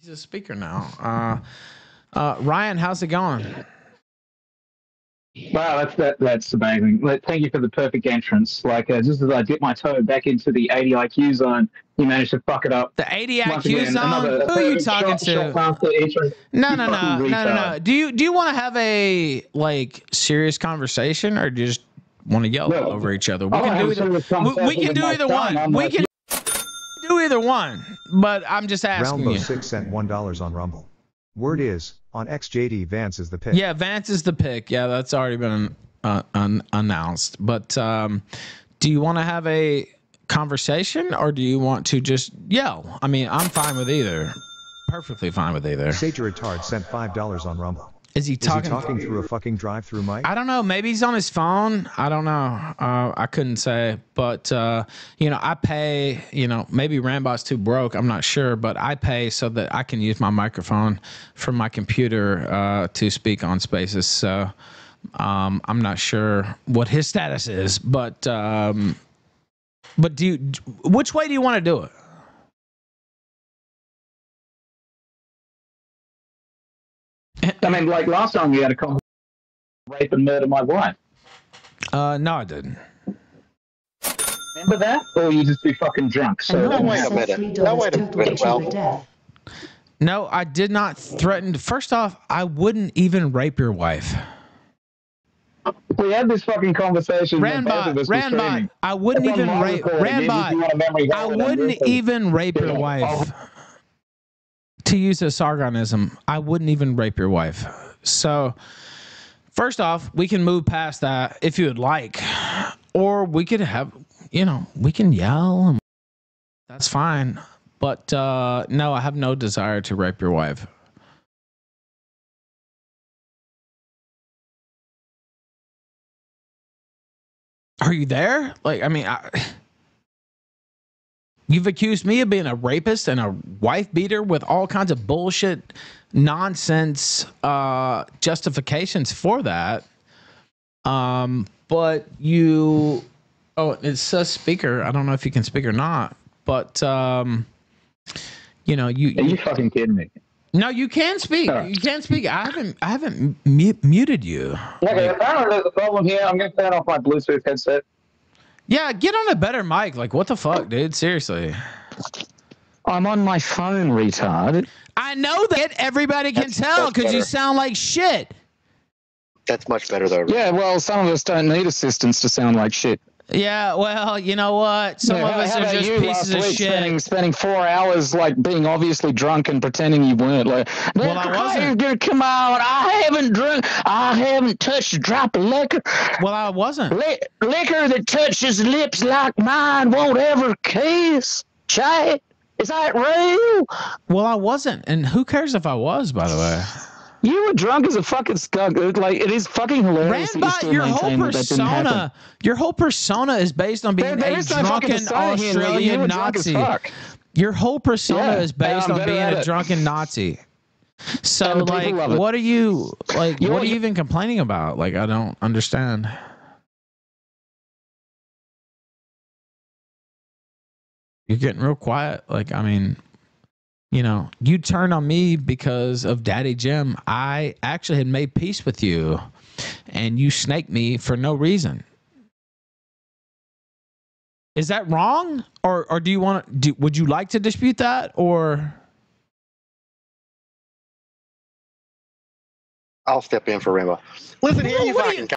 He's a speaker now. Uh, uh, Ryan, how's it going? Wow, that's that, that's amazing. Thank you for the perfect entrance. Like uh, just as I dip my toe back into the 80 IQ zone, you managed to fuck it up. The 80 IQ again, zone? another Who are you talking shot- shot to? entrance. No, no, no, no, no, no. Do you do you want to have a like serious conversation, or just want to yell over each other? We I'll can do either. We, we can do either one. We can do either one. But I'm just asking Randbot you. 6 sent $1 on Rumble. Word is, on XJD Vance is the pick. Yeah, Vance is the pick. Yeah, that's already been uh, un- announced. But um, do you want to have a conversation, or do you want to just yell? I mean, I'm fine with either. Perfectly fine with either. Sage Retard sent $5 on Rumble. Is he Is he talking? talking through a fucking drive through mic? I don't know. Maybe he's on his phone. I don't know. Uh, I couldn't say. But uh, you know, I pay. You know, maybe Rambot's too broke. I'm not sure, but I pay so that I can use my microphone from my computer uh, to speak on Spaces. So um, I'm not sure what his status is, but um, but do you? Which way do you want to do it? I mean, like last time you had a conversation, rape and murder my wife. Uh, no, I didn't. Remember that? Or you just be fucking drunk. So No, wait a minute. No, wait a minute. Well, No, I did not threaten. First off, I wouldn't even rape your wife. we had this fucking conversation. when both of Randbot, us were Randbot, streaming. I wouldn't It's even rape recording, if you want a Randbot. memory I wouldn't even rape your wife. To use a sargonism, I wouldn't even rape your wife. So, first off, we can move past that if you would like, or we could have, you know, we can yell. That's fine. But uh, no, I have no desire to rape your wife. Are you there? Like, I mean, I, you've accused me of being a rapist and a wife beater with all kinds of bullshit, nonsense uh, justifications for that. Um, but you, oh, it says speaker. I don't know if you can speak or not, but um, you know, you, Are you fucking kidding me? no, you can speak. Huh. You can speak. I haven't, I haven't mu- muted you. Okay, apparently there's a problem here. I'm going to turn off my Bluetooth headset. Yeah, get on a better mic. Like, what the fuck, dude? Seriously. I'm on my phone, retard. I know that everybody can That's- tell because you sound like shit. that's much better though. Yeah, well, some of us don't need assistance to sound like shit. Yeah, well, you know what? Some Yeah, of us are just you pieces of shit. Spending, spending four hours like being obviously drunk and pretending you weren't. Like, Well, I wasn't. Gonna come out. I haven't drunk. I haven't touched a drop of liquor. Well, I wasn't. Li- liquor that touches lips like mine won't ever kiss. Chat. Is that real? Well, I wasn't. And who cares if I was, by the way? You were drunk as a fucking skunk. Like it is fucking hilarious. you your whole maintain that that didn't happen. persona, your whole persona is based on being There- a is no fucking drunken. You Australian were drunk Nazi. Your whole persona Yeah, is based on being a drunken Nazi. So, And the people like, what are you like? You're- what are you even complaining about? Like, I don't understand. You're getting real quiet. Like, I mean, you know, you turned on me because of Daddy Jim. I actually had made peace with you, and you snaked me for no reason. Is that wrong, or or do you want to? Do, would you like to dispute that, or? I'll step in for Rambo. Listen here, you What do you- fucking.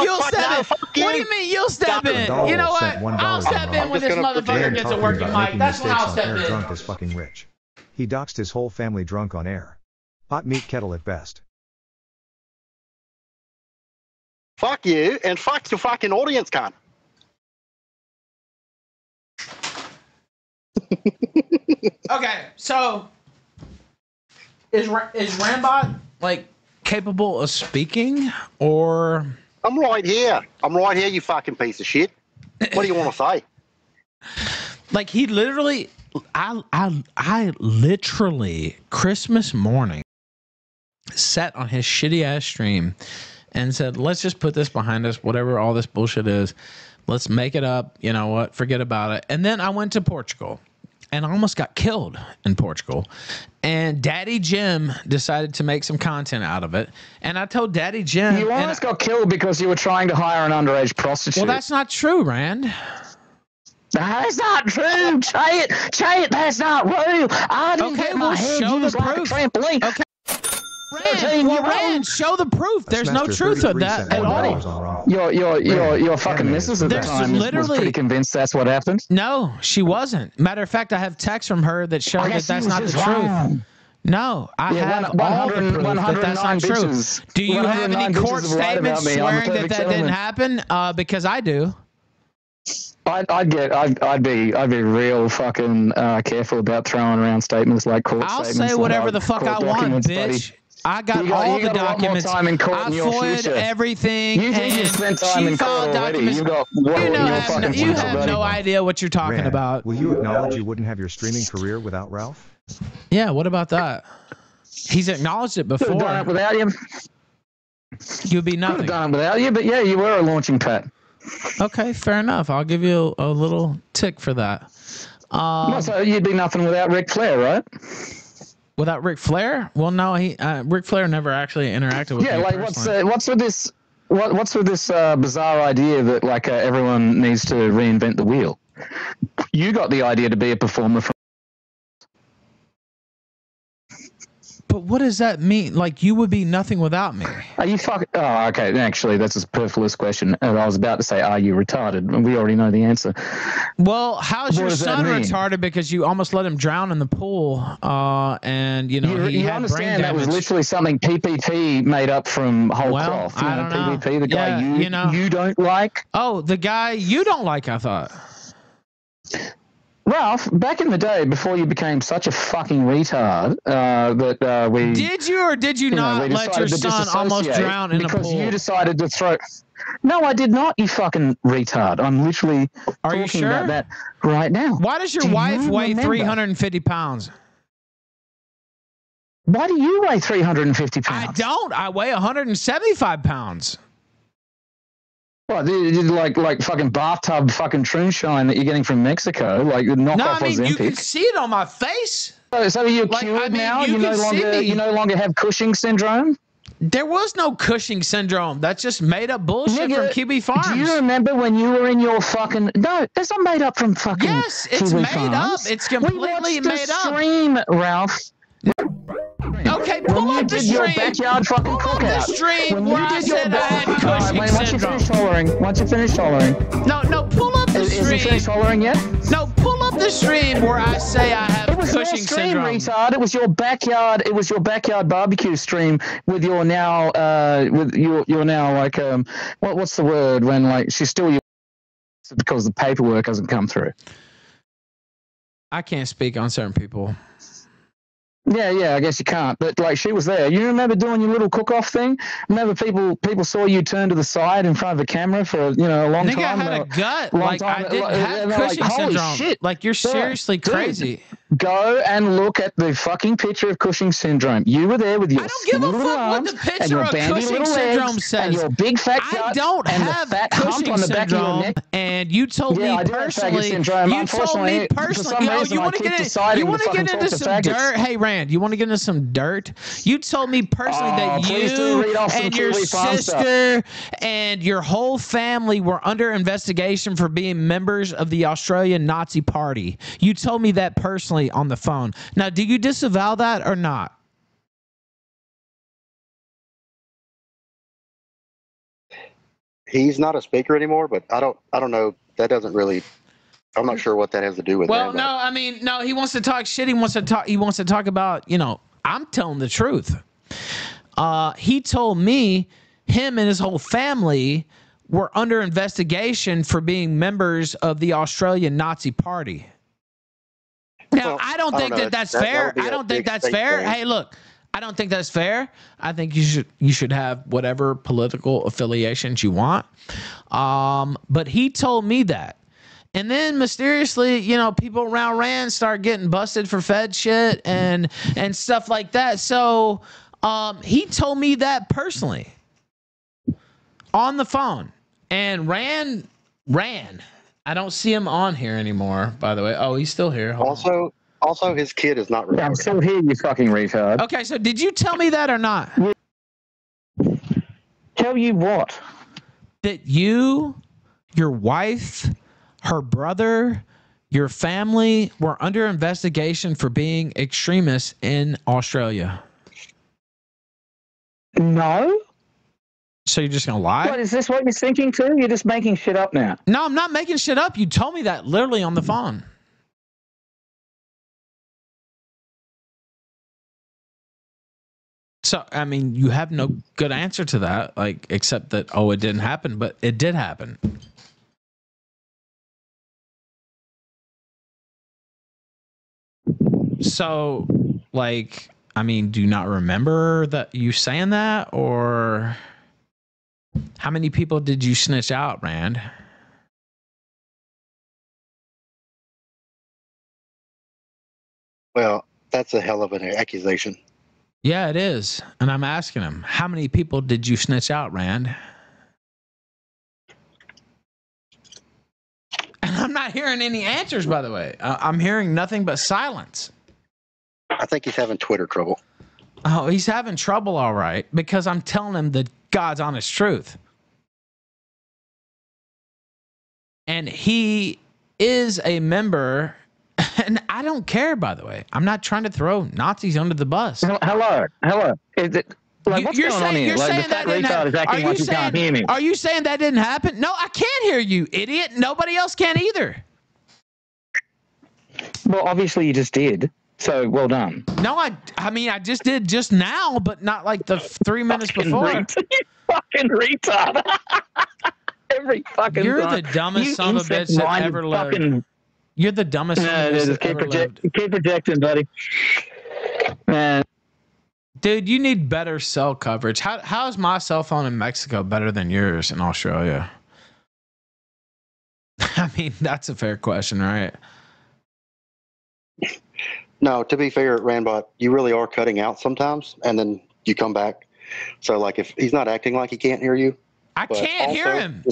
You'll step in. What do you. you mean you'll step in? You know what? I'll step in when this motherfucker gets a talking working about mic. making That's when I'll on step in. drunk is fucking rich. He doxed his whole family drunk on air. Hot meat kettle at best. Fuck you and fuck your fucking audience, cunt. Okay, so is is Rambot like capable of speaking, or I'm right here. I'm right here, you fucking piece of shit. What do you want to say? like he literally? I I I literally Christmas morning sat on his shitty ass stream and said, "Let's just put this behind us. Whatever all this bullshit is, let's make it up. You know what? Forget about it." And then I went to Portugal. and almost got killed in Portugal. And Daddy Jim decided to make some content out of it. And I told Daddy Jim, You almost I- got killed because you were trying to hire an underage prostitute. well, that's not true, Rand. That's not true. Say it. Say it. That's not true. I didn't Okay, get my well, head show the used like a proof. trampoline. Okay. Thirteen, Rand, well, you're show the proof. There's no truth of that cent at all. $1 on Raw. Your your your your fucking Animated missus at the time was- was pretty convinced that's what happened. No, she wasn't. Matter of fact, I have texts from her that show that that's not the just truth. No, I Yeah, have all the proof that that's not true. Do you have any court statements about me. I'm a swearing that perfect that didn't happen? Uh, because I do. I'd, I'd get I'd, I'd be I'd be real fucking uh, careful about throwing around statements like court I'll statements. say whatever the fuck I want, bitch. buddy. I got got- all you the got a lot documents. time in court I in your FOIA'd future. everything. You think you spent time she in court already? documents. You got what? you know, have no, you have no idea what you're talking Rand, about. Will you acknowledge you wouldn't have your streaming career without Ralph? Yeah, what about that? He's acknowledged it Could have done before. it without him. You'd be Could have nothing. done it without you, but yeah, you were a launching pad. Okay, fair enough. I'll give you a, a little tick for that. Um, Well, so you'd be nothing without Ric Flair, right? without Ric Flair? Well, no, he uh, Ric Flair never actually interacted with Yeah, like what's uh, what's with this? What, what's with this uh, bizarre idea that like uh, everyone needs to reinvent the wheel? You got the idea to be a performer from. But what does that mean? Like you would be nothing without me. Are you fuck? Oh, okay. Actually, that's a superfluous question. And I was about to say, are you retarded? We already know the answer. Well, how's What your son retarded because you almost let him drown in the pool? Uh, and you know you he you had understand brain that was literally something PPP made up from Holcroft. Well, you I know, don't know. PPP, the guy Yeah, you you know. you don't like. oh, the guy you don't like? I thought. Ralph, back in the day, before you became such a fucking retard uh, that uh, we Did you or did you, you not we let your son almost drown in a because pool? you decided to throw. No, I did not. You fucking retard! I'm literally Are you talking sure? about that right now. Why does your Do you wife weigh 350 pounds? Why do you weigh 350 pounds? I don't. I weigh 175 pounds. What, you- you like like fucking bathtub fucking shine that you're getting from Mexico, like knockoff No, I mean you can see it on my face. So, so are like, cured I mean, now? you You, no longer you no longer have Cushing syndrome. There was no Cushing syndrome. That's just made up bullshit Nigga, from Kiwi Farms. Do you remember when you were in your fucking? No, it's not made up from fucking. Yes, it's Kiwi made Farms. up. It's completely We watched the made up. stream, Ralph. Okay, pull you up the did your stream. backyard fucking Pull up the stream When where you I did your said I had back- All right, Cushing wait, once you syndrome. finish hollering, once you finish hollering, No, no, pull up the is, is he finished stream. hollering yet? No, pull up the stream where I say I have It was your stream, syndrome. retard. It was your backyard. It was your backyard barbecue stream with your now, uh, with your your now like um, what what's the word when like she's still your because the paperwork hasn't come through. I can't speak on certain people. Yeah, yeah, I guess you can't. But like she was there. You remember doing your little cook-off thing? Remember people people saw you turn to the side in front of a camera for you know a long I time. had and a gut. Like time- I didn't like, have they're like, "Holy syndrome. shit, Like you're dude, seriously dude." crazy. Go and look at the fucking picture of Cushing syndrome. You were there with your I don't give a fuck what arms the picture and your of Cushing syndrome legs says. and your big fat I gut don't and have the fat hump Cushing on the back of your neck. and you told Yeah, me personally. syndrome. You told me personally. Yo, you want to get in, you want to get into to some dirt? Hey, Rand, you want to get into some dirt? You told me personally Oh, that ah, you read off some and your Kiwi Farm stuff. sister and your whole family were under investigation for being members of the Australian Nazi Party. You told me that personally on the phone. Now, do you disavow that or not? He's not a speaker anymore, but I don't. I don't know. That doesn't really. I'm not sure what that has to do with. Well, that, no, I mean, no. He wants to talk shit. He wants to talk. He wants to talk about. You know, I'm telling the truth. Uh, he told me him and his whole family were under investigation for being members of the Australian Nazi Party. Now, Well, I don't I don't think that that's That- fair. be don't think that's fair. thing. Hey, look, I don't think that's fair. I think you should you should have whatever political affiliations you want. Um, but he told me that. And then mysteriously, you know, people around Rand start getting busted for Fed shit and and stuff like that. So um, he told me that personally on the phone. And Rand ran I don't see him on here anymore. By the way, oh, he's still here. Hold on. Also, also his kid is not Yeah, I'm still here, you fucking retard. Okay, so did you tell me that or not? Tell you what? That you, your wife, her brother, your family were under investigation for being extremists in Australia. No. So you're just gonna lie? What is this? What you're thinking too? You're just making shit up now. No, I'm not making shit up. You told me that literally on the phone. So, I mean, you have no good answer to that, like, except that, oh, it didn't happen, but it did happen. So, like, I mean, do you not remember that you saying that? Or how many people did you snitch out, Rand? Well, that's a hell of an accusation. Yeah, it is. And I'm asking him, how many people did you snitch out, Rand? And I'm not hearing any answers, by the way. I'm hearing nothing but silence. I think he's having Twitter trouble. Oh, he's having trouble, all right, because I'm telling him the God's honest truth. And he is a member, and I don't care, by the way. I'm not trying to throw Nazis under the bus. Hello, hello. Is it? Like, You- what's you're going saying, on here? You're Like, saying that fat didn't happen. is Are you saying? can't hear me. Are you saying that didn't happen? No, I can't hear you, idiot. Nobody else can either. Well, obviously you just did. So well done. No, I. I mean, I just did just now, but not like the three minutes Fucking before. you fucking retard. Every fucking You're time. the dumbest You son of a bitch that ever lived. You're the dumbest son No, of a bitch that keep, ever project, lived. keep projecting, buddy. Man, Dude, you need better cell coverage. How how is my cell phone in Mexico better than yours in Australia? I mean, that's a fair question, right? No, to be fair, Randbot, you really are cutting out sometimes, and then you come back. So, like, if he's not acting like he can't hear you, I can't hear also- him.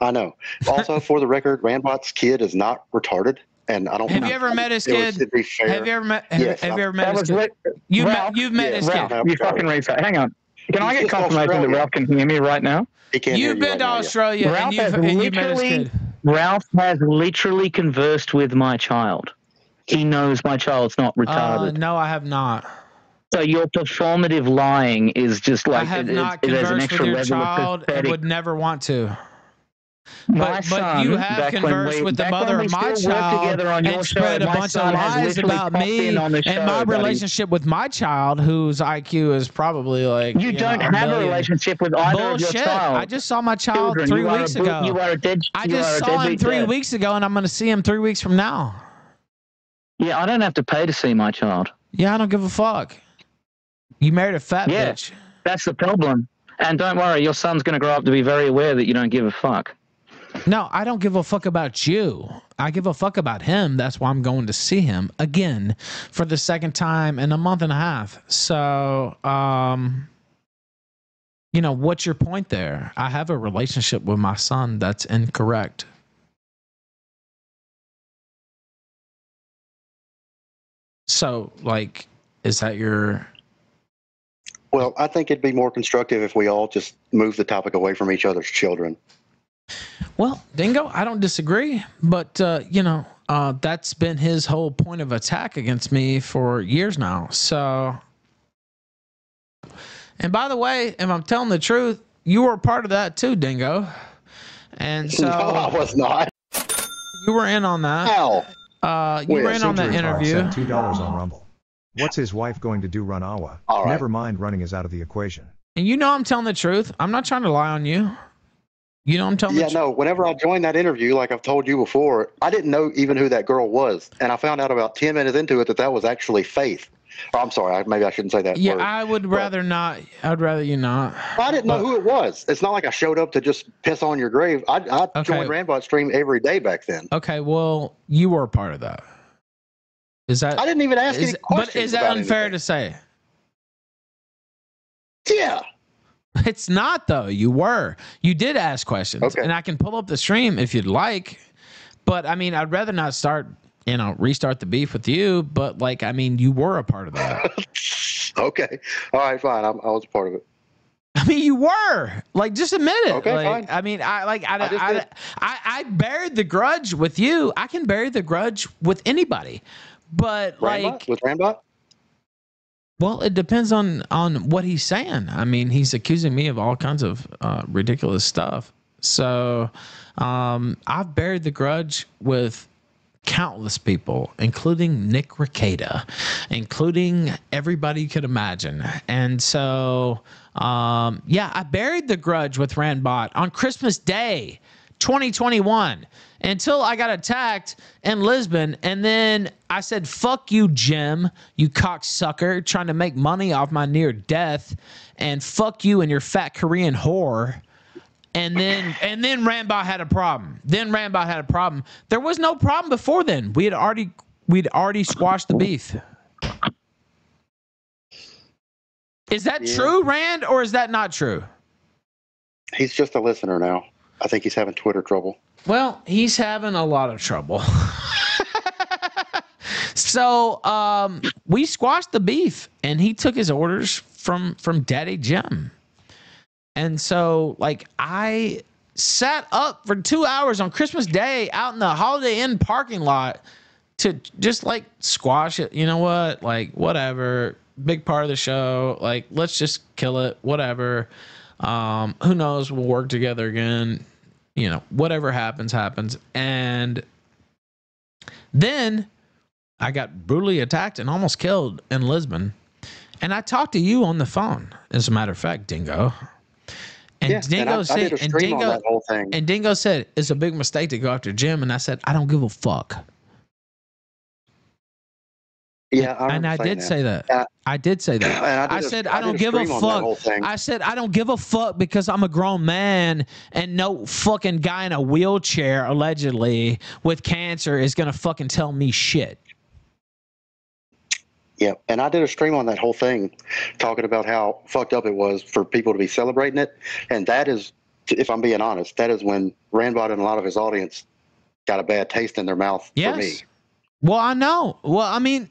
I know. Also, for the record, Randbot's kid is not retarded, and I don't. Have you ever met his kid? to be fair, Have you ever met? Have, Yes, have you ever met his kid? You met, you've met yeah, his Ralph, kid. You fucking retard. Hang on. Can I get just confirmation that Ralph can hear me right now? he can't You've you been right to now, yeah. Australia Ralph and you've, has and you've met his literally- kid. Ralph has literally conversed with my child. He knows my child's not Uh, retarded. no, I have not. so your performative lying is just like I have it- it- not it- there's an conversed extra with your child and would never want to. But, but you have conversed we- with the mother of my child together on your and show, spread a bunch of lies about me in on the and show, my buddy. relationship with my child, whose IQ is probably like You, know, don't a have a million. relationship with either Bullshit! of your child. I just saw my child children. three weeks a, ago. You are a dead. I just saw him three dad. weeks ago, and I'm going to see him three weeks from now. Yeah, I don't have to pay to see my child. Yeah, I don't give a fuck. You married a fat Yeah. bitch. That's the problem. And don't worry, your son's going to grow up to be very aware that you don't give a fuck. No, I don't give a fuck about you. I give a fuck about him. That's why I'm going to see him again for the second time in a month and a half. So, um, you know, what's your point there? I have a relationship with my son that's incorrect. So, like, is that your Well, I think it'd be more constructive if we all just move the topic away from each other's children. Well, Dingo, I don't disagree, but uh, you know, uh, that's been his whole point of attack against me for years now. So, and by the way, if I'm telling the truth, you were a part of that too, Dingo. And so no, I was not. you were in on that. How? Uh, you Wait, were in on that interview. sent two dollars on Rumble. What's his wife going to do? Run Awa? All right. Never mind, running is out of the equation. And you know I'm telling the truth. I'm not trying to lie on you. You know I'm telling Yeah, the truth. no. Whenever I joined that interview, like I've told you before, I didn't know even who that girl was, and I found out about ten minutes into it that that was actually Faith. Or, I'm sorry, maybe I shouldn't say that. Yeah, word. I would but- rather not. I'd rather you not. I didn't know who it was. It's not like I showed up to just piss on your grave. I, I Okay. joined Rambot stream every day back then. Okay, well, you were a part of that. Is that I didn't even ask is, any questions. but is that unfair anything. to say? Yeah. It's not though. You were. You did ask questions, Okay. and I can pull up the stream if you'd like. But I mean, I'd rather not start. You know, restart the beef with you. But like, I mean, you were a part of that. Okay. All right, fine. I'm, I was a part of it. I mean, you were like, just admit it. Okay, like, fine. I mean, I like, I, I I. I, I, buried the grudge with you. I can bury the grudge with anybody, but Rambot? like, With Rambot? well, it depends on on what he's saying. I mean, he's accusing me of all kinds of uh, ridiculous stuff. So, um, I've buried the grudge with countless people, including Nick Rekieta, including everybody you could imagine. And so, um, yeah, I buried the grudge with Randbot on Christmas Day, 2021, until I got attacked in Lisbon. And then I said, fuck you, Jim, you cocksucker, trying to make money off my near death. And fuck you and your fat Korean whore and then and then Rambot had a problem. Then Rambot had a problem. There was no problem before then. We had already we'd already squashed the beef. Is that Yeah. true, Rand, or is that not true? He's just a listener now. I think he's having Twitter trouble. Well, he's having a lot of trouble. so um, we squashed the beef, and he took his orders from from Daddy Jim. And so, like, I sat up for two hours on Christmas Day out in the Holiday Inn parking lot to just like squash it. You know what? Like, whatever. Big part of the show. Like, let's just kill it. Whatever. Um, who knows? We'll work together again. You know, whatever happens, happens. And then I got brutally attacked and almost killed in Lisbon. And I talked to you on the phone, as a matter of fact, Dingo. And yeah, Dingo and I, I said, a and Dingo, on that whole thing. and Dingo said, it's a big mistake to go after Jim. And I said, I don't give a fuck. yeah, I and I did saying say that. Uh, I did say that. And I, I did a- said, I I don't give a that fuck. I said, I don't give a fuck because I'm a grown man and no fucking guy in a wheelchair, allegedly, with cancer is going to fucking tell me shit. Yeah, and I did a stream on that whole thing, talking about how fucked up it was for people to be celebrating it, and that is, if I'm being honest, that is when Randbot and a lot of his audience got a bad taste in their mouth Yes. for me. Well, I know. Well, I mean,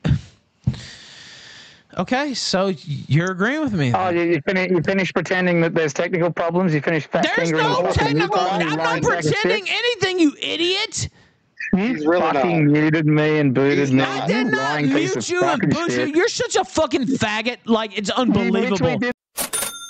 okay, so you're agreeing with me. Oh, you, you, finish, you finish pretending that there's technical problems. You finish fat There's fingering no the fucking technical. retard I'm not lying sack of shit. pretending anything, you idiot. You He's really fucking not. muted me and booted He's me. not. I You did not lying mute of you and boot you. You're such a fucking faggot. Like it's unbelievable. did-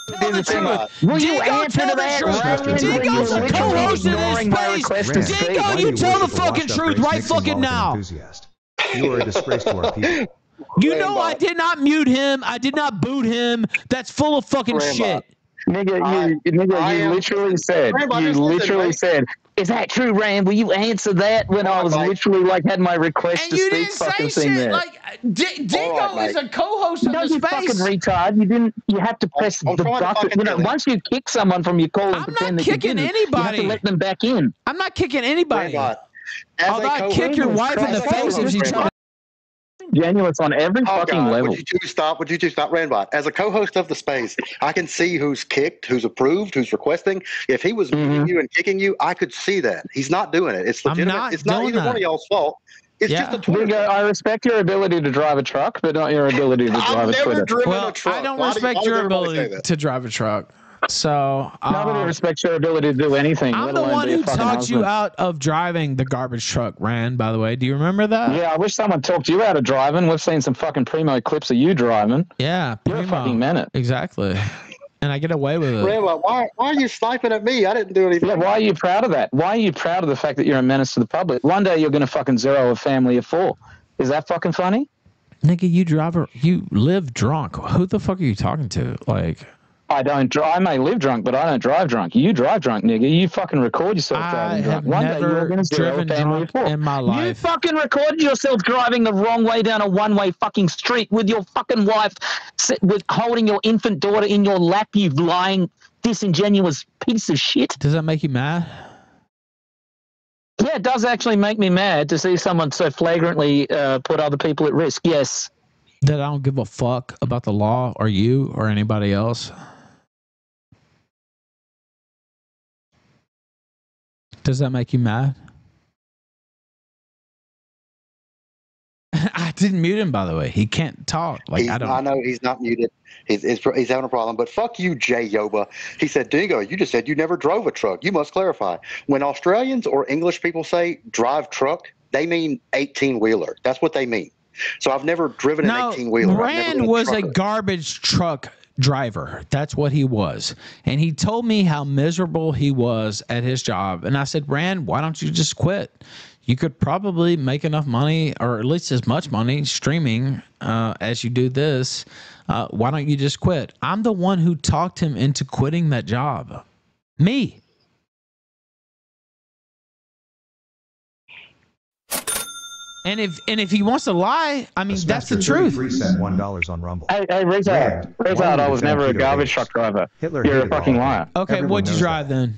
Tell the did the thing. truth. Will you Dingo, answer tell to the truth. Rand, Dingo's you're a co-host of this ignoring my space. request to Rand, speak? Dingo, you tell the fucking truth right fucking law with an now. enthusiast? You are a disgrace to our people. You know I did not mute him. I did not boot him. That's full of fucking shit. Nigga, I- you, nigga, I you am- literally said, Rand, you listen, literally mate. said, is that true, Rand? Will you answer that when I was Mike. literally like had my request And to you speak didn't say fucking thing shit. Like uh, D- Dingo right, is a co-host of no, the you fucking retard! You didn't. You have to press I'm the trying to button. You know, once you kick someone from your call and I'm pretend not that you kicking didn't, you have anybody. to let them back in. I'm not kicking anybody. Randbot, as Although a I'd co- kick your wife in the face if she Randbot. Told Genuous on every Oh fucking God! level. Would you two stop? Would you two stop, Randbot? As a co-host of the space, I can see who's kicked, who's approved, who's requesting. If he was Mhm. you and kicking you, I could see that he's not doing it. It's legitimate. not it's not either that. one of y'all's fault. It's Yeah. just a Twitter. I respect your ability to drive a truck, but not your ability to drive I've a never Twitter. driven Well, a truck. I don't Why respect why does your ability to drive a truck. So Nobody um, respects your ability to do anything. I'm the one who fucking talked you out of driving the garbage truck, Rand, by the way. Do you remember that? Yeah, I wish someone talked you out of driving. We've seen some fucking primo clips of you driving. Yeah. You're a primo. fucking minute. Exactly. And I get away with it. Randbot, why, why are you sniping at me? I didn't do anything. Yeah, why are you proud of that? Why are you proud of the fact that you're a menace to the public? One day you're going to fucking zero a family of four. Is that fucking funny? Nigga, you drive a, you live drunk. Who the fuck are you talking to? Like I don't. dri- I may live drunk, but I don't drive drunk. You drive drunk, nigga. You fucking record yourself I driving drunk. One day you're going to driven family drunk in my life. You fucking recorded yourself driving the wrong way down a one-way fucking street with your fucking wife, with holding your infant daughter in your lap. You lying, disingenuous piece of shit. Does that make you mad? Yeah, it does actually make me mad to see someone so flagrantly uh, put other people at risk. Yes. That I don't give a fuck about the law or you or anybody else. Does that make you mad? I didn't mute him, by the way. He can't talk. Like He's- I don't. I know he's not muted. He's, he's, he's having a problem. But fuck you, Jay Yoba. He said, Dingo, you just said you never drove a truck. You must clarify. When Australians or English people say drive truck, they mean 18 wheeler. That's what they mean. So I've never driven an 18 wheeler. Rand was a garbage truck driver. That's what he was. And he told me how miserable he was at his job. And I said, Rand, why don't you just quit? You could probably make enough money, or at least as much money, streaming uh, as you do this. Uh, why don't you just quit? I'm the one who talked him into quitting that job. Me. And if and if he wants to lie, I mean that's the truth. Free sent one dollars on Rumble. Hey, hey, Rand, Retard. why Retard, do I was never a garbage truck driver. Hitler You're a fucking liar. Okay, Everyone what'd you drive that. then?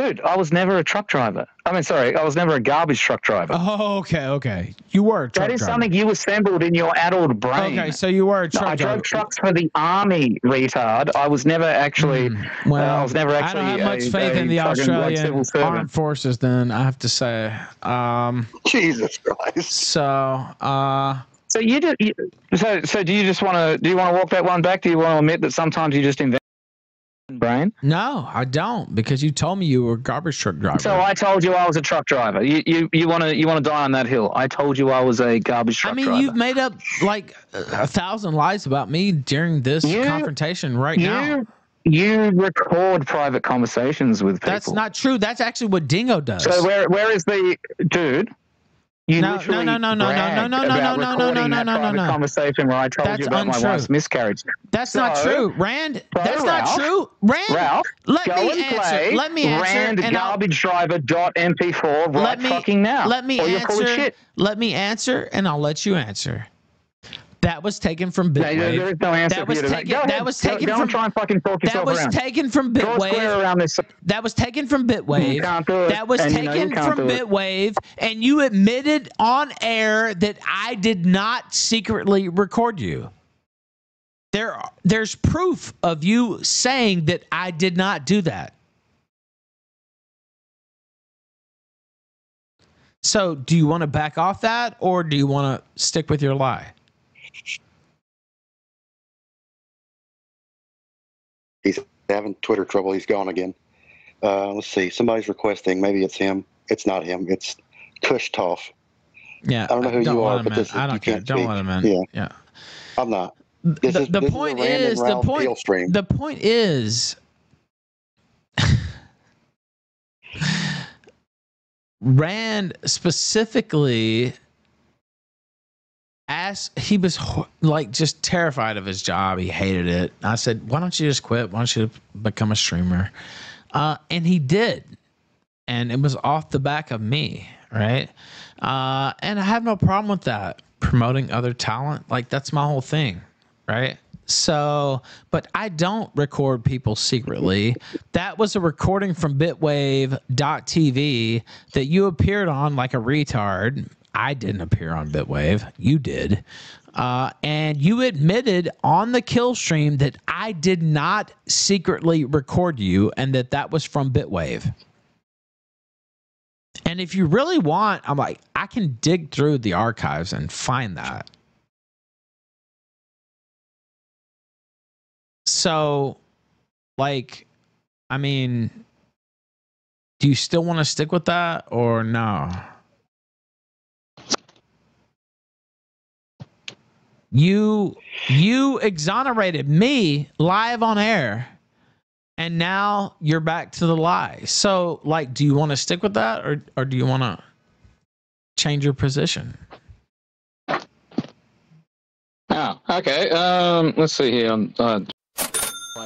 Dude, I was never a truck driver. I mean, sorry, I was never a garbage truck driver. Oh, okay, okay. You were a truck that is driver. something you assembled in your adult brain. Okay, so you were a No, truck I driver. drove trucks for the army, retard. I was never actually. Mm, well, uh, I was never actually. I don't have much a- faith a in the fucking, like, Australian armed forces. Then I have to say. Um, Jesus Christ. so, uh, So you do. You, so so do you just want to? Do you want to walk that one back? Do you want to admit that sometimes you just invent brain? no, I don't because you told me you were a garbage truck driver. So I told you I was a truck driver. You you you want to you want to die on that hill? I told you I was a garbage truck I mean, driver. you've made up like a thousand lies about me during this You- confrontation right now. you you record private conversations with people. That's not true. That's actually what Dingo does. So where where is the dude? You No, no, literally no, no, no, no, no, no, no, no, no, no, no, no, no, private no. Conversation where I told That's you about untrue. my wife's miscarriage. That's not So- true, Rand. So, that's not Ralph- true, Rand. Ralph, let go me and answer. play Let me answer. Rand and I'll- garbage driver dot mp4 right let me fucking now. Let me or you're full of answer. shit. Let me answer, and I'll let you answer. That was taken from No, there- there Bitwave. is no answer That was taken- Go that was taken go, from- and try and fucking talk That was around. taken from Draw a square Bitwave. around this. That was taken from Bitwave. can't do it. That was and you know taken from. Bitwave, and you admitted on air that I did not secretly record you. There, there's proof of you saying that I did not do that. So, do you want to back off that, or do you want to stick with your lie? He's having Twitter trouble. He's gone again. Uh, let's see. Somebody's requesting. Maybe it's him. It's not him. It's Kushtoff. Yeah, I don't know who don't you are, but this is- I you don't care. Don't speak. let him in. Yeah. yeah. I'm not. This the is, the point is, the point the point is Rand specifically asked he was like just terrified of his job. He hated it. I said why don't you just quit? Why don't you become a streamer? Uh, and he did. And it was off the back of me right? Uh, and i have no problem with that. Promoting other talent like that's my whole thing right? So but i don't record people secretly. That was a recording from bitwave.tv that you appeared on like a retard i didn't appear on bitwave. You did. Uh, and you admitted on the kill stream that i did not secretly record you and that that was from bitwave. And if you really want i'm like i can dig through the archives and find that. So, like, I mean, do you still want to stick with that or no? You you exonerated me live on air and now you're back to the lie. So, like, do you want to stick with that or or do you want to change your position? Oh, okay. Um, let's see here. Uh,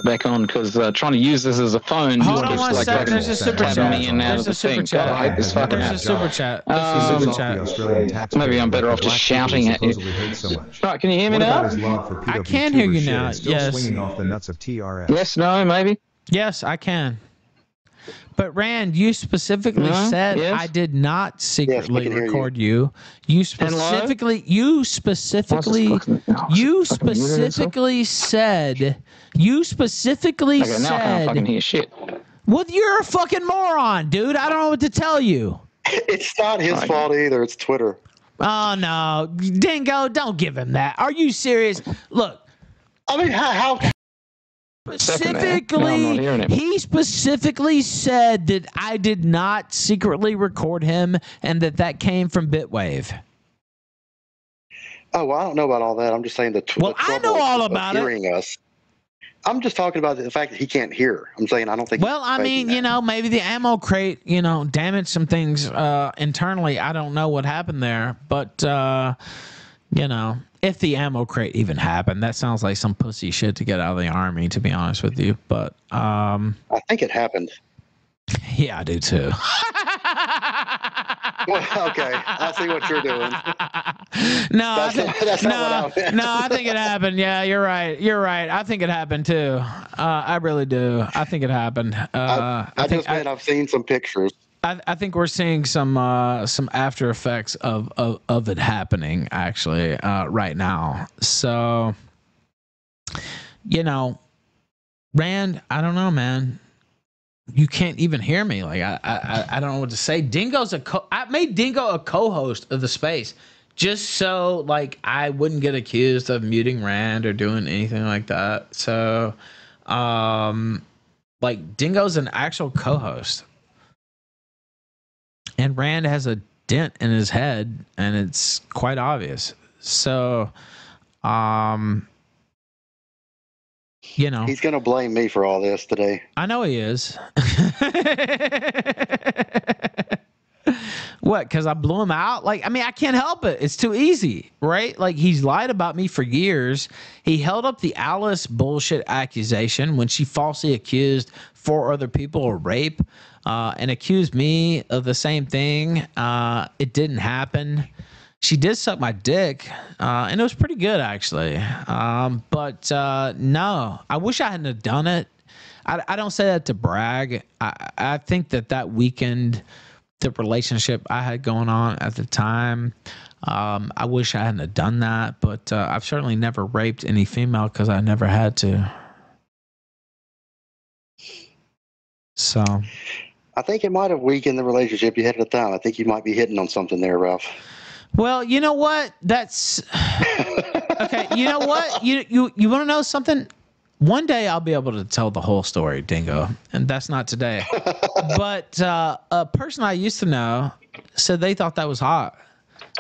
back on because uh, trying to use this as a phone. Hold on keeps, one like, second. There's a super chat. me in and out There's a super chat. I hate this fucking There's a super chat. Um, There's a super chat. Maybe I'm better off just shouting at you. so much. Right, can you hear me What now? his love for I can hear you now, yes. swinging off the nuts of TRF. Yes, no, maybe. Yes, I can. But Rand, you specifically No, said yes. I did not secretly can hear you. record you. You specifically, you specifically, this fucking- oh, you fucking muted itself? specifically said, you specifically Okay, now I can't fucking said, hear shit. Well, you're a fucking moron, dude. I don't know what to tell you. It's not his Right. fault either. It's Twitter. Oh no, Dingo, don't give him that. Are you serious? Look, I mean, how, how Second there. No, specifically, not hearing him. he specifically said that I did not secretly record him and that that came from Bitwave. Oh, well, I don't know about all that. I'm just saying the, tw- Well, the I trouble know all of about it. hearing us. I'm just talking about the fact that he can't hear. I'm saying I don't think. Well, I faking mean, that. you know, maybe the ammo crate, you know, damaged some things uh, internally. I don't know what happened there, but uh, you know, if the ammo crate even happened, that sounds like some pussy shit to get out of the army. To be honest with you, but um, I think it happened. yeah, I do too. Well, okay, I see what you're doing. no, I think, that's no, no, I think it happened. Yeah, you're right. You're right. I think it happened too. Uh, I really do. I think it happened. Uh, I, I, think just meant I've seen some pictures. I, I think we're seeing some uh, some after effects of, of, of it happening actually uh, right now. So, you know, Rand, I don't know, man. You can't even hear me. Like I, I, I don't know what to say. Dingo's a co- I made Dingo a co-host of the space just so like I wouldn't get accused of muting Rand or doing anything like that. So, um, like Dingo's an actual co-host and Rand has a dent in his head, and it's quite obvious. So, um, you know, He's gonna blame me for all this today. I know he is. what? Because I blew him out? Like, I mean, I can't help it. It's too easy, right? Like, he's lied about me for years. He held up the Alice bullshit accusation when she falsely accused four other people of rape uh, and accused me of the same thing. Uh, it didn't happen. She did suck my dick, uh, and it was pretty good actually. Um, but uh, no, I wish I hadn't have done it. I, I don't say that to brag. I, I think that that weakened the relationship I had going on at the time. Um, I wish I hadn't have done that, but uh, I've certainly never raped any female because I never had to. So I think it might have weakened the relationship you had at the time. I think you might be hitting on something there, Ralph. Well, you know what? That's okay. You know what? You you you want to know something? One day I'll be able to tell the whole story, Dingo, and that's not today. but uh, a person I used to know said they thought that was hot,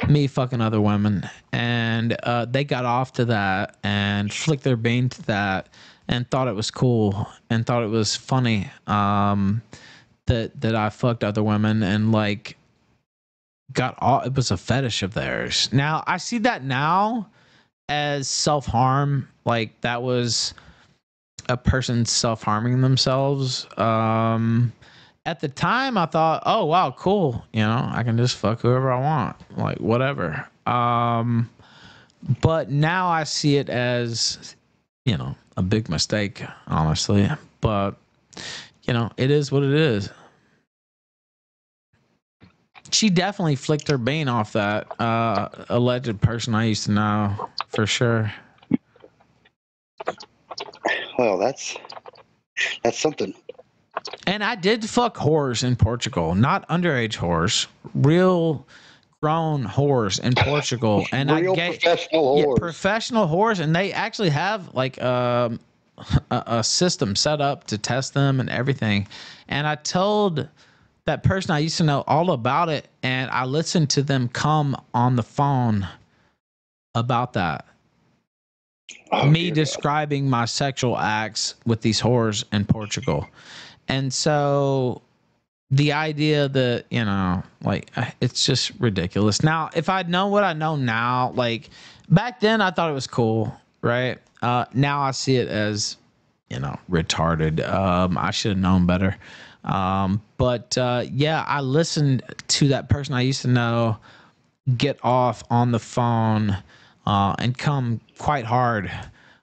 me fucking other women, and uh, they got off to that and flicked their bean to that and thought it was cool and thought it was funny um, that that I fucked other women and like got all it was a fetish of theirs. Now I see that now as self harm. Like that was a person self harming themselves. Um at the time I thought, oh wow, cool. You know, I can just fuck whoever I want. Like whatever. Um but now I see it as, you know, a big mistake, honestly. But you know, it is what it is she definitely flicked her bean off that uh, alleged person I used to know for sure. Well, that's that's something. And I did fuck whores in Portugal, not underage whores, real grown whores in Portugal. And Real I gave professional yeah, professional whores, and they actually have like um, a, a system set up to test them and everything. And I told that person I used to know all about it, and I listened to them come on the phone about that. Oh, me dear God. describing my sexual acts with these whores in Portugal. And so the idea that, you know, like uh, it's just ridiculous. Now, if I'd known what I know now, like back then I thought it was cool, right? Uh now I see it as, you know, retarded. Um I should have known better. Um but uh yeah, I listened to that person I used to know get off on the phone uh, and come quite hard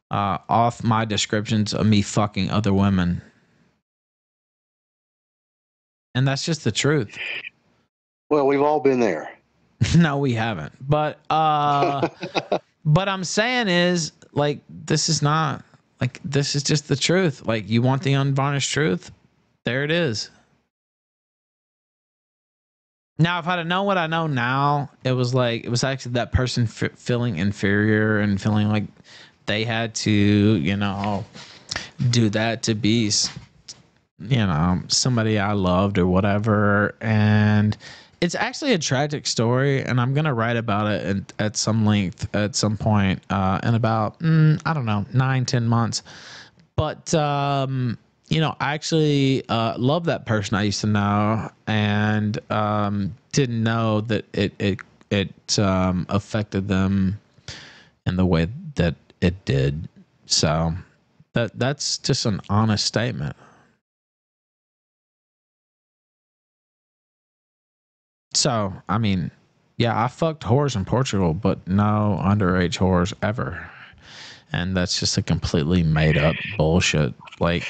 uh, off my descriptions of me fucking other women. And that's just the truth. Well, we've all been there. no, we haven't. But uh but I'm saying is like this is not like this is just the truth. Like you want the unvarnished truth? There it is. Now, if I'd have known what I know now, it was like it was actually that person f- feeling inferior and feeling like they had to, you know, do that to be, you know, somebody I loved or whatever. And it's actually a tragic story, and I'm gonna write about it at, at some length at some point uh, in about mm, I don't know nine ten months. But um, you know, I actually uh, love that person I used to know, and um, didn't know that it it it um, affected them in the way that it did. So that that's just an honest statement. So I mean, yeah, I fucked whores in Portugal, but no underage whores ever, and that's just a completely made up bullshit like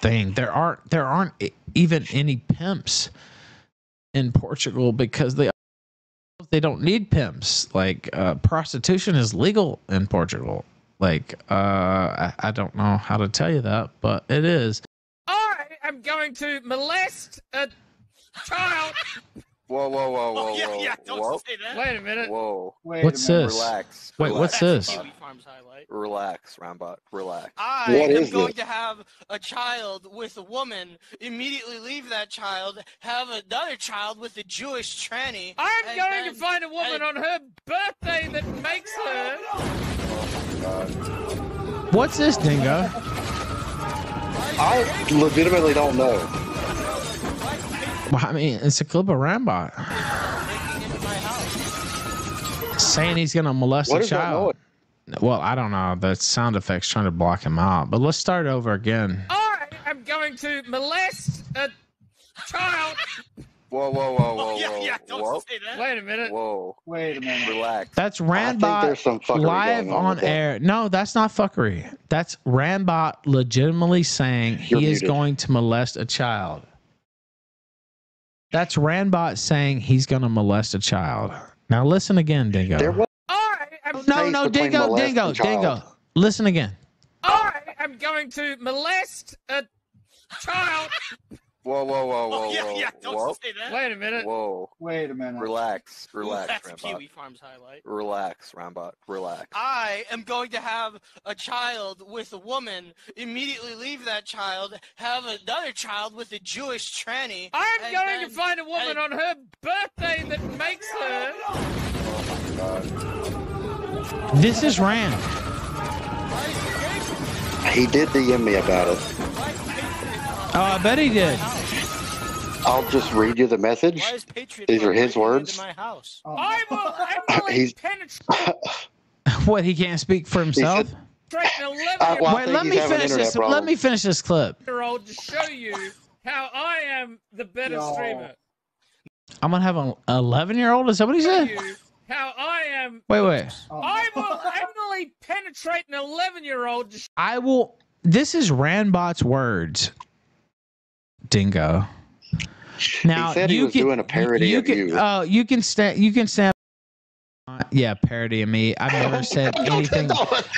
thing. There aren't there aren't even any pimps in Portugal because they they don't need pimps. Like uh, prostitution is legal in Portugal. Like uh, I, I don't know how to tell you that, but it is. I am going to molest a child. Whoa, whoa, whoa, oh, whoa, Oh, yeah, whoa, yeah, don't whoa, say that. Wait a minute. whoa. Wait What's a minute. this? Relax. Wait, relax, what's That's this? a Kiwi Farms highlight. Relax, Randbot. Relax. I What am going this? to have a child with a woman, immediately leave that child, have another child with a Jewish tranny. I'm going then- to find a woman and- on her birthday that makes her. What's this, Dingo? I legitimately don't know. Well, I mean, it's a clip of Randbot Breaking into my house. saying he's gonna molest What a child. Well, I don't know. The sound effects trying to block him out. But let's start over again. I am going to molest a child. Whoa, whoa, whoa, whoa, Oh, yeah, whoa. yeah, don't whoa. say that. Wait a minute. Whoa. Wait a minute. Relax. That's I think there's some Randbot live on on air. No, that's not fuckery. That's Randbot legitimately saying You're he is going to molest a child. That's Randbot saying he's going to molest a child. Now listen again, Dingo. There was I am. no, no, Dingo, Dingo. Dingo. Listen again. I am going to molest a child. Whoa, whoa, whoa, oh, whoa, Oh, yeah, whoa. yeah, don't whoa. say that. Wait a minute. Whoa. Wait a minute. Relax. Relax, That's a Randbot. Kiwi Farms highlight. Relax, Randbot. Relax. I am going to have a child with a woman, immediately leave that child, have another child with a Jewish tranny. I'm going then- to find a woman and- on her birthday that makes her. This is Rand. he did DM me about it. Oh, I bet he did. I'll just read you the message. Why is Patriot These are his words. Into my house. Oh. I will anally He's- penetrate What he can't speak for himself. said- an Uh, 11 well, Wait, let me finish internet this. Let me finish this clip. year old to show you how I am the better Yo. streamer. I'm gonna have an 11 year old. Is that what he said? how I am. Wait, wait. Oh. I will anally penetrate an 11 year old I will. This is Randbot's words. Dingo. Now he said he you was can, doing a parody you of can, you. Oh, you can stand. You can stand. Yeah, parody of me. I've never said anything.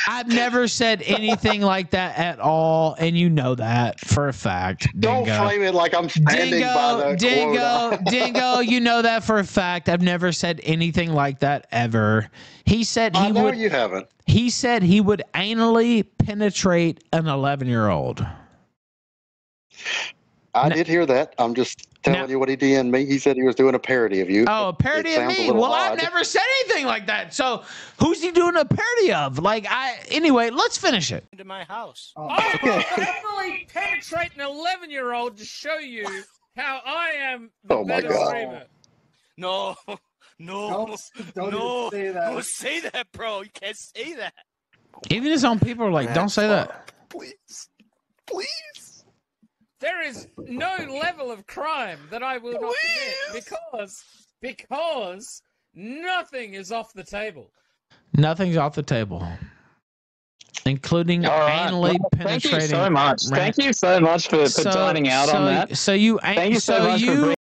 I've never said anything like that at all, and you know that for a fact. Don't Dingo. frame it like I'm standing by Dingo, the Dingo, quota. Dingo, you know that for a fact. I've never said anything like that ever. He said he I know would you haven't. he said he would anally penetrate an 11 year old. I Now- did hear that. I'm just telling Now- you what he DM'd me. He said he was doing a parody of you. Oh, a parody of me. little Well, I've never said anything like that. So who's he doing a parody of? Like, I, anyway, let's finish it. Into my house. Oh. I will anally penetrate an 11 year old to show you how I am the Oh my God. streamer. No, no, Don't, don't no, even say that. don't say that, bro. You can't say that. Even his own people are like, don't say that. Please. Please. There is no level of crime that I will not commit because because nothing is off the table. Nothing's off the table, including All right. anally Well, thank you so much. ran- Thank you so much for, for So- dining out so, on that. So you, Thank you so, so much you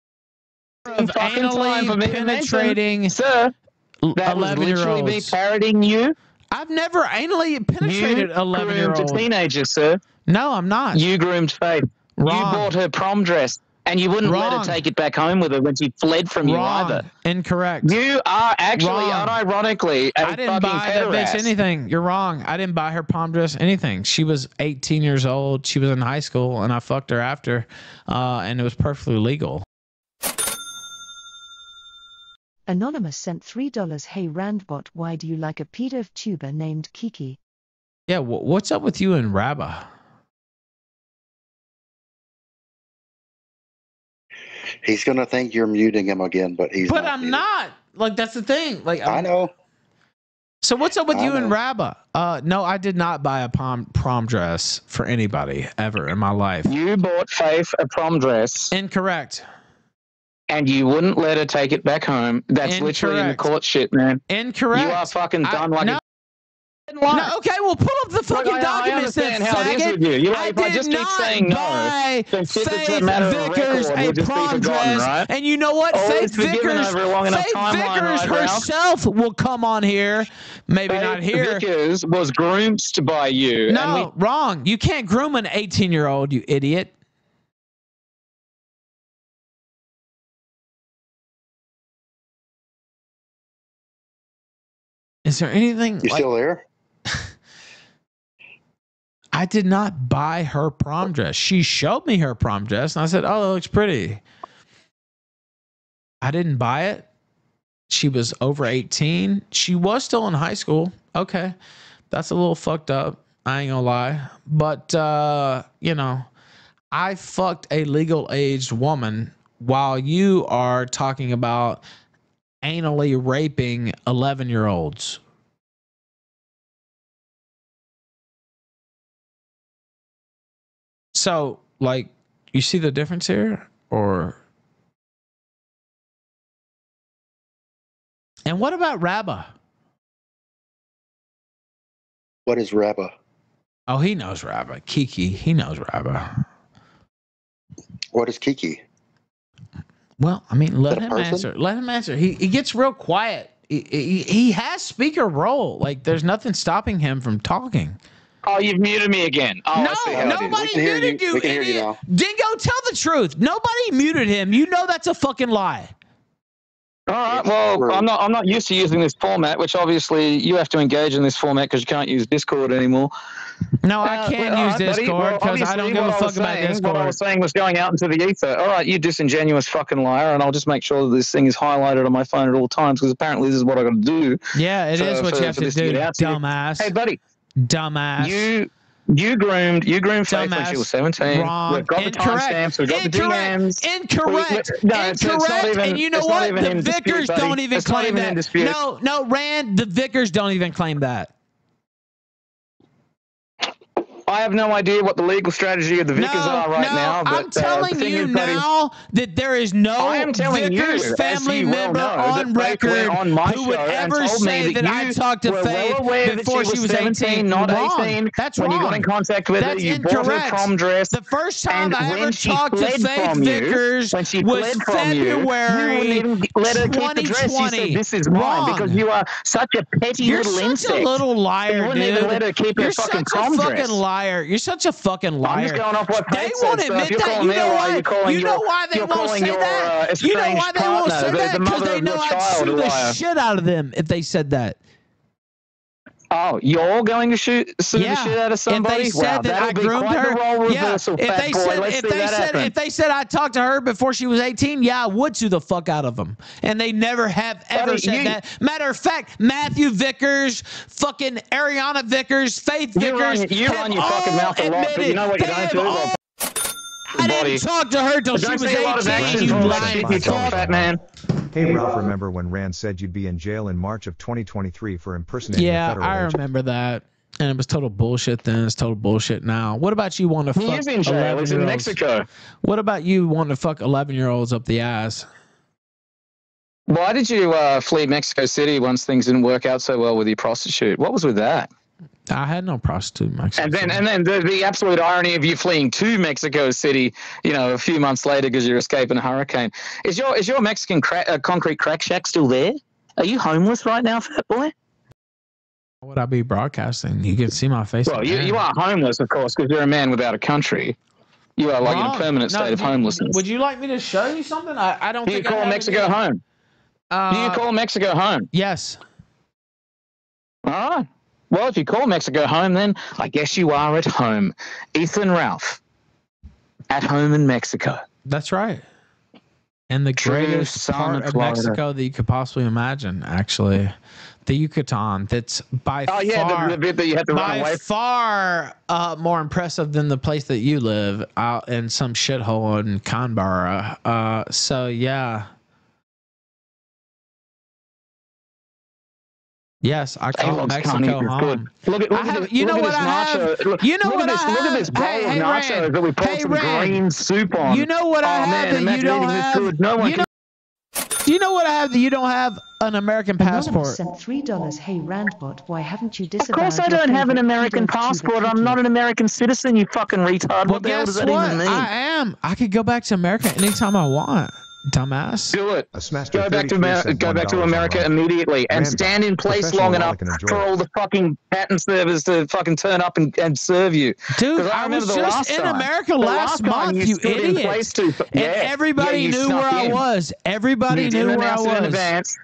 for of fucking time for anally me penetrating Sir, that was literally me olds. parodying you. I've never anally penetrated you 11 year groomed a old. teenager, sir. No, I'm not. You groomed Faith. You bought her prom dress, and you wouldn't let her take it back home with her when she fled from you Wrong. either. Incorrect. You are actually, Wrong. unironically, a I didn't buy that bitch anything. You're wrong. I didn't buy her prom dress anything. She was 18 years old. She was in high school, and I fucked her after, uh, and it was perfectly legal. Anonymous sent $3 Hey Randbot, why do you like a pedo tuber named Kiki? Yeah. wh- what's up with you and Rabba? He's gonna think you're muting him again, but he's. But not I'm muted. not. Like that's the thing. Like I I'm- know. So what's up with I you and know. Rabba? Uh, no, I did not buy a prom prom dress for anybody ever in my life. You bought Faith a prom dress, Incorrect. and you wouldn't let her take it back home. That's literally in the Incorrect. court shit, man. Incorrect. You are fucking I- done like no, a no, okay, well, pull up the fucking I- I documents then, understand how it is you. You know, I if I did just keep not saying no, buy then shit a Faith Vickers a will just be prom dress. right? And you know what? Always Faith Vickers, long Faith Vickers right, Ralph? herself will come on here. Maybe not Faith here. Vickers was groomed by you. and No, wrong. You can't groom an 18 year old, you idiot. Is there anything You like still there? I did not buy her prom dress. She showed me her prom dress and I said, "Oh, it looks pretty." I didn't buy it. She was over 18. She was still in high school. Okay. That's a little fucked up. I ain't gonna lie. But uh, you know, I fucked a legal aged woman while you are talking about anally raping 11 year olds. So, like, you see the difference here? Or. And what about Rabba? What is Rabba? Oh, he knows Rabba. Kiki, he knows Rabba. What is Kiki? Well, I mean, let him person? answer. Let him answer. He he gets real quiet. He, he, he has speaker role. Like, there's nothing stopping him from talking. Oh, you've muted me again. Oh, I no, how it is. nobody can hear muted you. you, We can hear you now. Dingo, tell the truth. Nobody muted him. You know that's a fucking lie. All right. Well. I'm not. I'm not used to using this format, which obviously you have to engage in this format because you can't use Discord anymore. No, I Uh, can't well, use all right, buddy. Discord Well, because I obviously don't give a fuck was about saying- What I Discord. was saying was going out into the ether. All right, you disingenuous fucking liar, and I'll just make sure that this thing is highlighted on my phone at all times because apparently this is what I got to do. Yeah, it is for- what for- you have to this to do, to dumbass. Hey, buddy, dumbass. you you groomed you groomed Faith when she was 17. Wrong. We've got the Incorrect. timestamps. We've got the Incorrect. DMs. Incorrect. We- no, it's- it's not Incorrect. even- and you know what? The in dispute, Vickers don't even It's claim even that. No, no, Rand, the Vickers don't even claim that. I have no idea what the legal strategy of the Vickers no, are right no, now. But, I'm uh, telling thing you buddy, now that there is no I am telling Vickers you, family well member on record on my who would ever say that, that I talked to Faith well before she she was was 18. 17, not Wrong. 18. That's when wrong. you got in contact with That's her, you bought her incorrect. prom dress. The first time I ever talked to Faith from you, Vickers when she was from you, you February let her keep the dress. You 2020. said, "This is mine," Wrong. because you are such a petty You're little such insect. a little You liar, wouldn't dude. even let her keep her You're such a fucking dress. Liar. You're such a fucking liar. I'm just going off what They won't. Admit you're that. You know liar, why? You know why they won't say your, that? Uh, you know why they won't say the, that? Because they know I'd sue the liar. shit out of them if they said that. Oh, you're going to shoot sue Yeah. the shit out of somebody? If they said wow, that I groomed her, yeah. If they boy. said, Let's if they said, happen. if they said I talked to her before she was 18, yeah, I would sue the fuck out of them. And they never have ever Buddy, said you- that. Matter of fact, Matthew Vickers, fucking Ariana Vickers, Faith You Vickers, run, you run your all fucking mouth a lot, but you know what you admitted- don't do? I didn't talk to her till she was see a lot of 18. You lying you fuck. fat man. Hey Ralph, remember when Rand said you'd be in jail in March of 2023 for impersonating a Yeah, federal I agent? remember that. And it was total bullshit then. It's total bullshit now. What about you want to He fuck is in jail. 11 He's in year olds? Mexico. What about you wanting to fuck 11 year olds up the ass? Why did you uh, flee Mexico City once things didn't work out so well with your prostitute? What was with that? I had no prostitute in Mexico. And then, and then the, the absolute irony of you fleeing to Mexico City, you know, a few months later because you're escaping a hurricane. Is your is your Mexican cra- uh, concrete crack shack still there? Are you homeless right now, fat boy? Why would I be broadcasting? You can see my face. Well, you, you are homeless, of course, because you're a man without a country. You are like in a permanent No, state of homelessness. Would you like me to show you something? I, I don't Do you call Mexico home? Uh, Do you call Mexico home? Yes. All right. Well, if you call Mexico home, then I guess you are at home. Ethan Ralph, at home in Mexico. That's right. And the greatest son part of Florida. Mexico that you could possibly imagine, actually. The Yucatan. That's by Oh yeah, far, the, the bit that you have to run by away. far uh, more impressive than the place that you live out in some shithole in Canberra. Uh, so yeah. Yes, I call Alex can't Mexico eat good. home. Look at, look I at have- this, you know what this I have? Look, You know look what at this, I Look at have? this bowl Hey, of hey, nachos Rand. that we poured Hey, some Rand. green soup on. You know what I oh, have man, that you don't have? Good. No one you can know, you know what I have that you don't have? An American Anonymous passport. sent three dollars. Hey Randbot, why haven't you Of course, I don't have an American passport. I'm not an American citizen. You fucking retard. Well, what the hell does guess that what? even mean? I am. I could go back to America anytime I want. Dumbass. Do it. A Go back to 33 America. Go back to America online. immediately and Rambo, stand in place long enough alcoholic and enjoy for all the fucking patent servers to fucking turn up and, and serve you. Dude, 'Cause I, remember was just in time. America The last, month, you, stood in idiot. place to, and yeah, everybody yeah, knew snuck where I was. Everybody You knew where I announce in was. advance.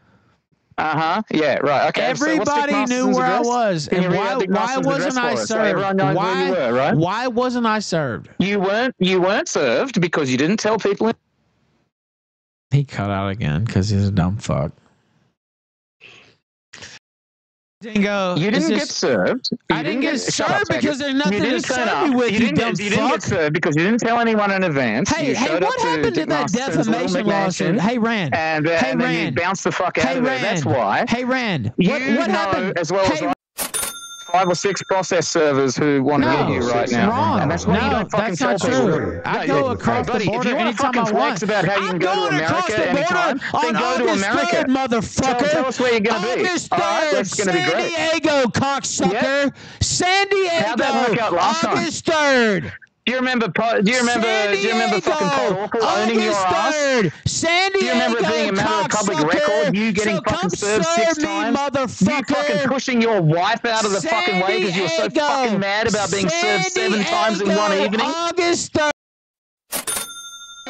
Uh huh. Yeah. Right. Okay. so Everybody knew Masterson's where I was. And why, why wasn't I for us so served? why, where you were, right? why wasn't I served? You weren't. You weren't served because you didn't tell people. He cut out again because he's a dumb fuck. Dingo. You didn't this- get served. You I didn't get shut served Taggart. because there's nothing to serve up. me with, you didn't, dumb you didn't fuck. get served because you didn't tell anyone in advance. Hey, you hey, what up happened to to that defamation lawsuit? Hey, Rand. And, uh, hey, and then Rand. you bounced the fuck out Hey, of it. Rand. That's why. Hey, Rand. You What, what know happened? as well as I five or six process servers who want to No, meet you right now. wrong. And that's why you No, don't fucking that's not true. I No, go you- across the border if you wanna anytime I want. about how you I'm can go to going across America the border anytime, on then go to August America. 3rd, motherfucker. Tell- tell us where you're gonna be. August All right, 3rd, that's gonna be San great. Diego, cocksucker. San Diego, How'd that work out last time? August 3rd. Do you remember? Do you remember? San Do you remember fucking Diego, Awful owning your ass? 3rd, San Diego, Do you remember being a matter of public record? You getting so fucking served six me, times? You fucking pushing your wife out of the San fucking way because you were so fucking mad about being served San seven times in one evening. August 3rd.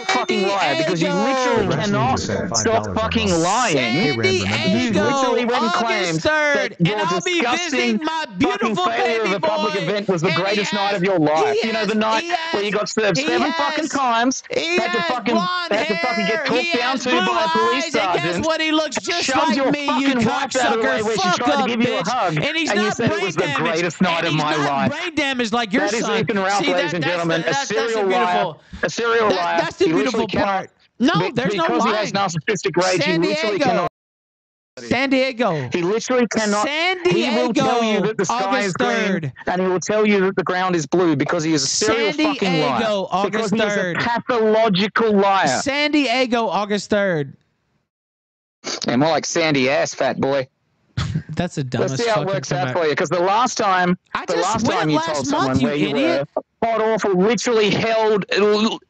You're fucking liar because you literally Diego. cannot Five stop dollars fucking on lying. Hey, San Rand, remember this? You Diego, literally went and claimed August 3rd, that your and I'll be disgusting visiting my fucking beautiful failure baby of a public boy. event was the And he greatest night has- of your life. he You know, has- the night he where you got has- served he seven has- fucking times, He had to has fucking blonde had to fucking get hair, talked he down has to blue by a police eyes, and guess sergeant. what? He looks just shoved like your me, you fucking wife out of the way cocksucker. where she Fuck tried to up, give you a bitch. hug, and he's and you not said it brain was the damaged. greatest night and of he's my not life. brain damaged like your That is son. Ethan Ralph, See, ladies that, and that's gentlemen, the, a that's, serial that's the liar. beautiful. A serial That- liar. that's the He beautiful literally cannot- part. No, there's no because he has narcissistic rage. San he literally Diego. cannot. San Diego. He literally cannot. San Diego. He will tell you that the sky August is green, 3rd. and he will tell you that the ground is blue because he is a serial San fucking liar. Diego, because August he is 3rd. a pathological liar. San Diego, August 3rd. And more like Sandy ass, fat boy. That's a dumbest Let's see how it works out for you. Because the last time, I the last went time you last told month, someone you where you idiot. were, Pod Awful literally held,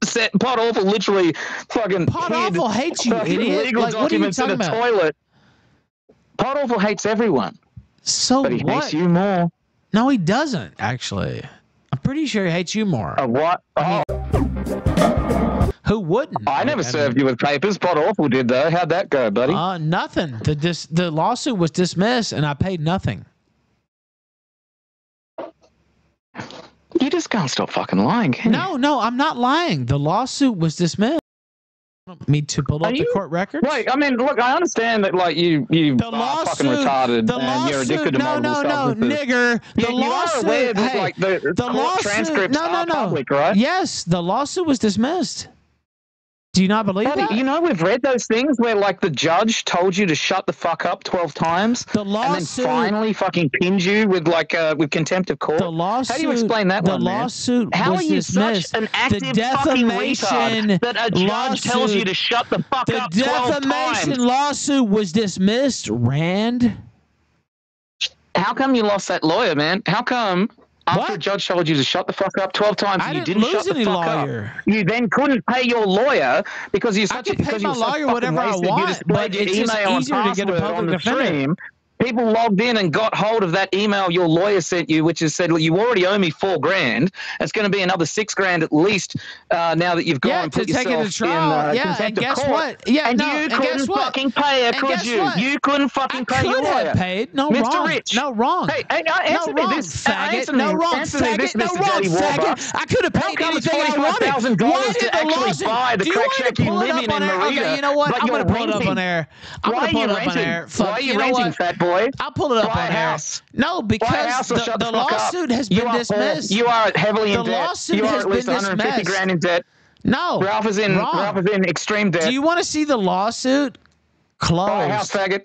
set, Pod Awful literally fucking Pod Awful hates you, idiot. Like, what are you talking about? toilet. Pod Awful hates everyone, So but he what? hates you more. No, he doesn't, actually. I'm pretty sure he hates you more. A what? Oh, Who wouldn't? I never served you with papers. Pod Awful did though. How'd that go, buddy? Uh, nothing. The dis- the lawsuit was dismissed, and I paid nothing. You just can't stop fucking lying, can you? No, no, I'm not lying. The lawsuit was dismissed. Me to pull up the court records. Wait, I mean, look, I understand that, like, you you The are fucking retarded The and you're addicted lawsuit. to No, multiple no, no, substances. nigger. The You, you lawsuit. are aware that, hey, like, the, the court lawsuit. transcripts No, no, are no. public, right? Yes, the lawsuit was dismissed. Do you not believe that? you know we've read those things where like the judge told you to shut the fuck up twelve times, the and then finally fucking pinned you with like uh, with contempt of court. the lawsuit. How do you explain that the one, man? lawsuit How was are you dismissed. such an active the fucking defamation retard that a judge tells you to shut the fuck the up twelve times? The defamation lawsuit was dismissed. Rand. How come you lost that lawyer, man? How come after a judge told you to shut the fuck up twelve times I and you didn't didn't lose shut the any fuck lawyer. up? You then couldn't pay your lawyer because you're I such can a pay my lawyer whatever I want, but it's just easier to get a public on the defender. stream. People logged in and got hold of that email your lawyer sent you, which has said, "Look, you already owe me four grand. It's going to be another six grand at least uh, now that you've gone Yeah, and to put take it yourself to trial. in uh, yeah, contempt and of guess court. what? Yeah, and no, you and couldn't fucking pay it, could you? what? You couldn't I fucking pay your could lawyer. have paid. No Mr. wrong. Rich. No wrong. Hey, hey, no answer me wrong, this. Faggot. answer no me- wrong, answer me this, no Mr. wrong, Dirty faggot. I could have paid come anything I wanted. $45,000 Why did the lawsuit? buy the Do you crack want shack to you pull it live up in on in air? Okay, you know what? I'm gonna pull it up on air. I'm Why gonna pull you it up on air. Why are you renting, fat boy? I'll pull it up Buy on house. No, Buy because the, the the fuck up. lawsuit has been poor. dismissed. You are heavily in The debt. lawsuit you are has at least been 150 dismissed. grand in debt. No, Ralph is in. wrong. Ralph is in extreme debt. Do you want to see the lawsuit? Closed. Buy a house, faggot.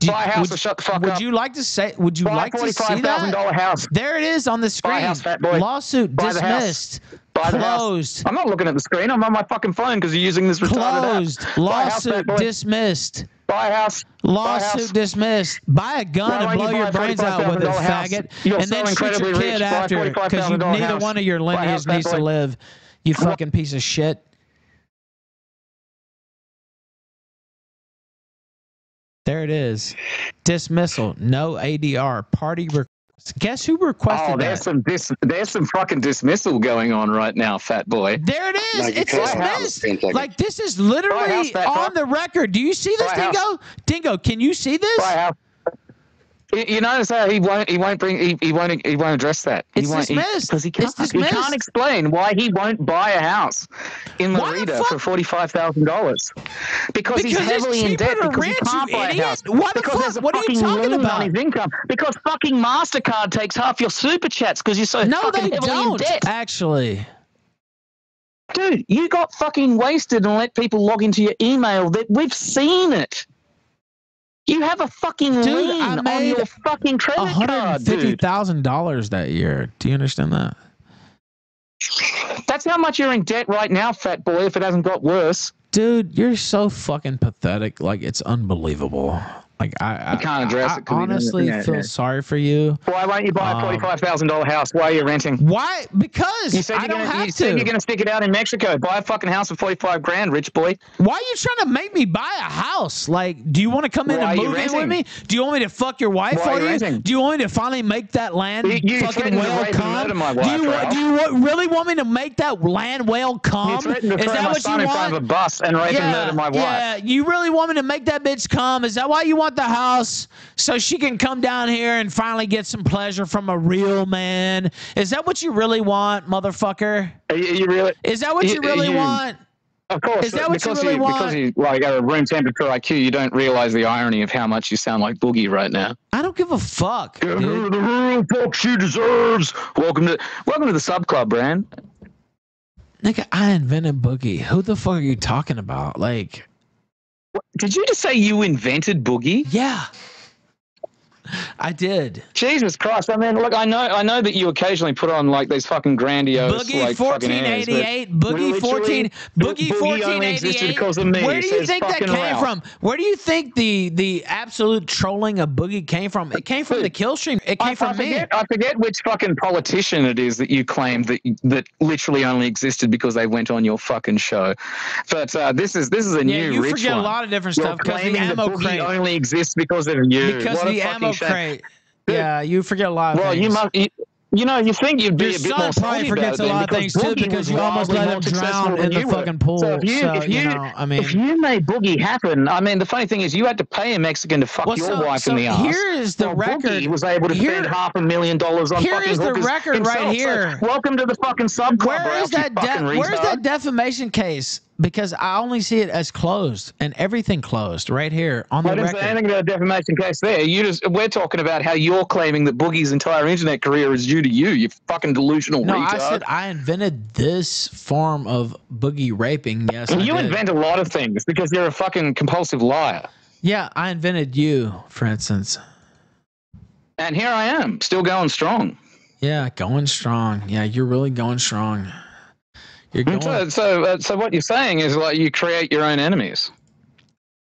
Do- Buy a house would, or shut the fuck would up. you like to say? Would you Buy like to see that? dollar house. There it is on the Buy screen. a house, fat boy. Lawsuit Buy dismissed. Buy. Closed. I'm not looking at the screen. I'm on my fucking phone because you're using this retarded Closed. app. Buy a house, Lawsuit dismissed. Buy a house. Buy Lawsuit house. dismissed. Buy a gun and you blow buy your brains out with it, faggot. You're and then shoot your kid rich. After because you $45,000 neither house. one of your Buy lineages needs to live. You fucking piece of shit. There it is. Dismissal. No ADR. Party request. Guess who requested Oh, there's that? some dis- there's some fucking dismissal going on right now, fat boy. There it is. No, you it's can't dismissed. 10. Like this is Buy house, literally on the record. Do you see this, Buy a house. Dingo? Dingo, can you see this? Buy a house. You- notice how he won't he won't bring he, he won't he won't address that. He It's won't, dismissed. because he It's can't he can't explain why he won't buy a house in Merida for forty five thousand dollars. Because, he's Because it's heavily in debt because he can't buy idiot. a house. Why the because fuck? there's a What are you fucking talking about? on his income. Because fucking Mastercard takes half your super chats because you're so No, fucking they heavily in debt. Actually, Dude, you got fucking wasted and let people log into your email. That we've seen it. You have a fucking Dude, lien I on your fucking credit one hundred card, fifty thousand dollars that year. Do you understand that? That's how much you're in debt right now, fat boy. If it hasn't got worse, Dude, you're so fucking pathetic. Like it's unbelievable. Like I, I, can't address I it 'cause he doesn't- honestly yeah, feel yeah. sorry for you. why won't you buy a Um, forty-five thousand dollar house? Why are you renting? Why? Because You said I you're don't gonna, have you said you're gonna stick it out in Mexico. Buy a fucking house for forty-five grand, rich boy. Why are you trying to make me buy a house? Like, do you want to come in Why and move in with me? Do you want me to fuck your wife Why for are you you? renting? Do you want me to finally make that land You- you fucking threatened to whale rape and come? murder my do you Ralph. do you wa- really want me to make that land whale You come? Is that my what son you in front want? of a bus and rape and murder my wife. Yeah, you really want me to make that bitch come? Is that why you want the house? So she can come down here and finally get some pleasure from a real man? Is that what you really want, motherfucker? You, you really? Is that what you, You- really you- want? Of course, Is that what you because really want? Because you like at a room temperature IQ, you don't realize the irony of how much you sound like Boogie right now. I don't give a fuck. Give her the real fuck she deserves. Welcome to welcome to the sub club, Brand. Nigga, I invented Boogie. Who the fuck are you talking about? Like, Did you just say you invented Boogie? yeah. I did. Jesus Christ! I mean, look, I know, I know that you occasionally put on like these fucking grandiose, Boogie like airs, but 1488, Boogie 14, Boogie Boogie only existed 1488. because of me. Where do you think that came Ralph. from? Where do you think the the absolute trolling of Boogie came from? It came from the kill stream. It came I, from I me. forget, I forget which fucking politician it is that you claim that that literally only existed because they went on your fucking show. But uh, this is this is a Yeah, new you rich forget one. a lot of different You're stuff because the ammo only exists because of you. Because What the ammo Oh, shame. crate. Yeah, you forget a lot of Well, things. you must. You, you know, you think you'd be Your a bit son more probably forgets a lot of things too because you almost let him drown than in the you were. fucking pool. So if you, So, if you, you know, I mean- if you made Boogie happen, I mean, the funny thing is, you had to pay a Mexican to fuck Well, your so- wife so in the ass. here is the while record- Boogie was able to here- spend half a million dollars on here fucking is the hookers record right himself. So, here. welcome to the fucking sub club, Where Ralph, is you that? De- where's that defamation case? Because I only see it as closed and everything closed right here on I the didn't say record. anything about a defamation case there. You just we're talking about how you're claiming that Boogie's entire internet career is due to you. You fucking delusional No, retard. I said I invented this form of boogie raping. Yes, I you invent a lot of things because you're a fucking compulsive liar. Yeah, I invented you, for instance. And here I am, still going strong. Yeah, going strong. Yeah, you're really going strong. Going. So, so, uh, so what you're saying is like you create your own enemies.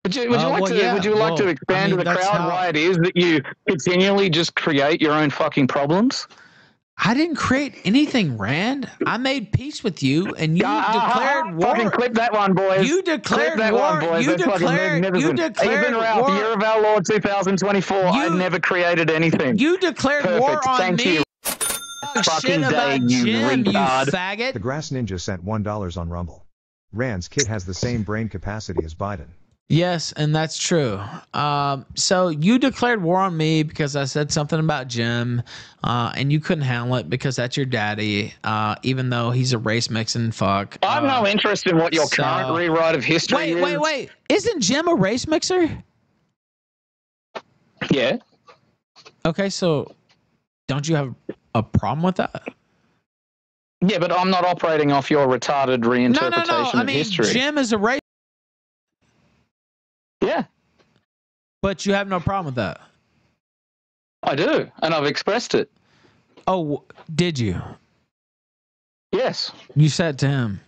Would you, would you Uh, like well, to? yeah, would you like well, to I expand mean, to the crowd how- why it is that you continually just create your own fucking problems? I didn't create anything, Rand. I made peace with you, and you Ah, declared war. Fucking clip that one, boys. You clip declared that war. one, boys. You That's declared. You declared Ethan Ralph, war. the year of our Lord 2024. I never created anything. You declared Perfect. war on Thank me. you. Talk Fucking shit about day, you Jim, you faggot. The Grass Ninja sent $1 on Rumble. Rand's kid has the same brain capacity as Biden. Yes, and that's true. Um, so you declared war on me because I said something about Jim, uh, and you couldn't handle it because that's your daddy, uh, even though he's a race mixing fuck. I have Uh, no interest in what your so- current rewrite of history Wait, is. wait, wait! Isn't Jim a race mixer? Yeah. Okay, so don't you have a problem with that? Yeah, but I'm not operating off your retarded No, reinterpretation no, no. I of mean, history. Jim is a race, Yeah, but you have no problem with that. I do, and I've expressed it. Oh, did you? Yes. You said to him.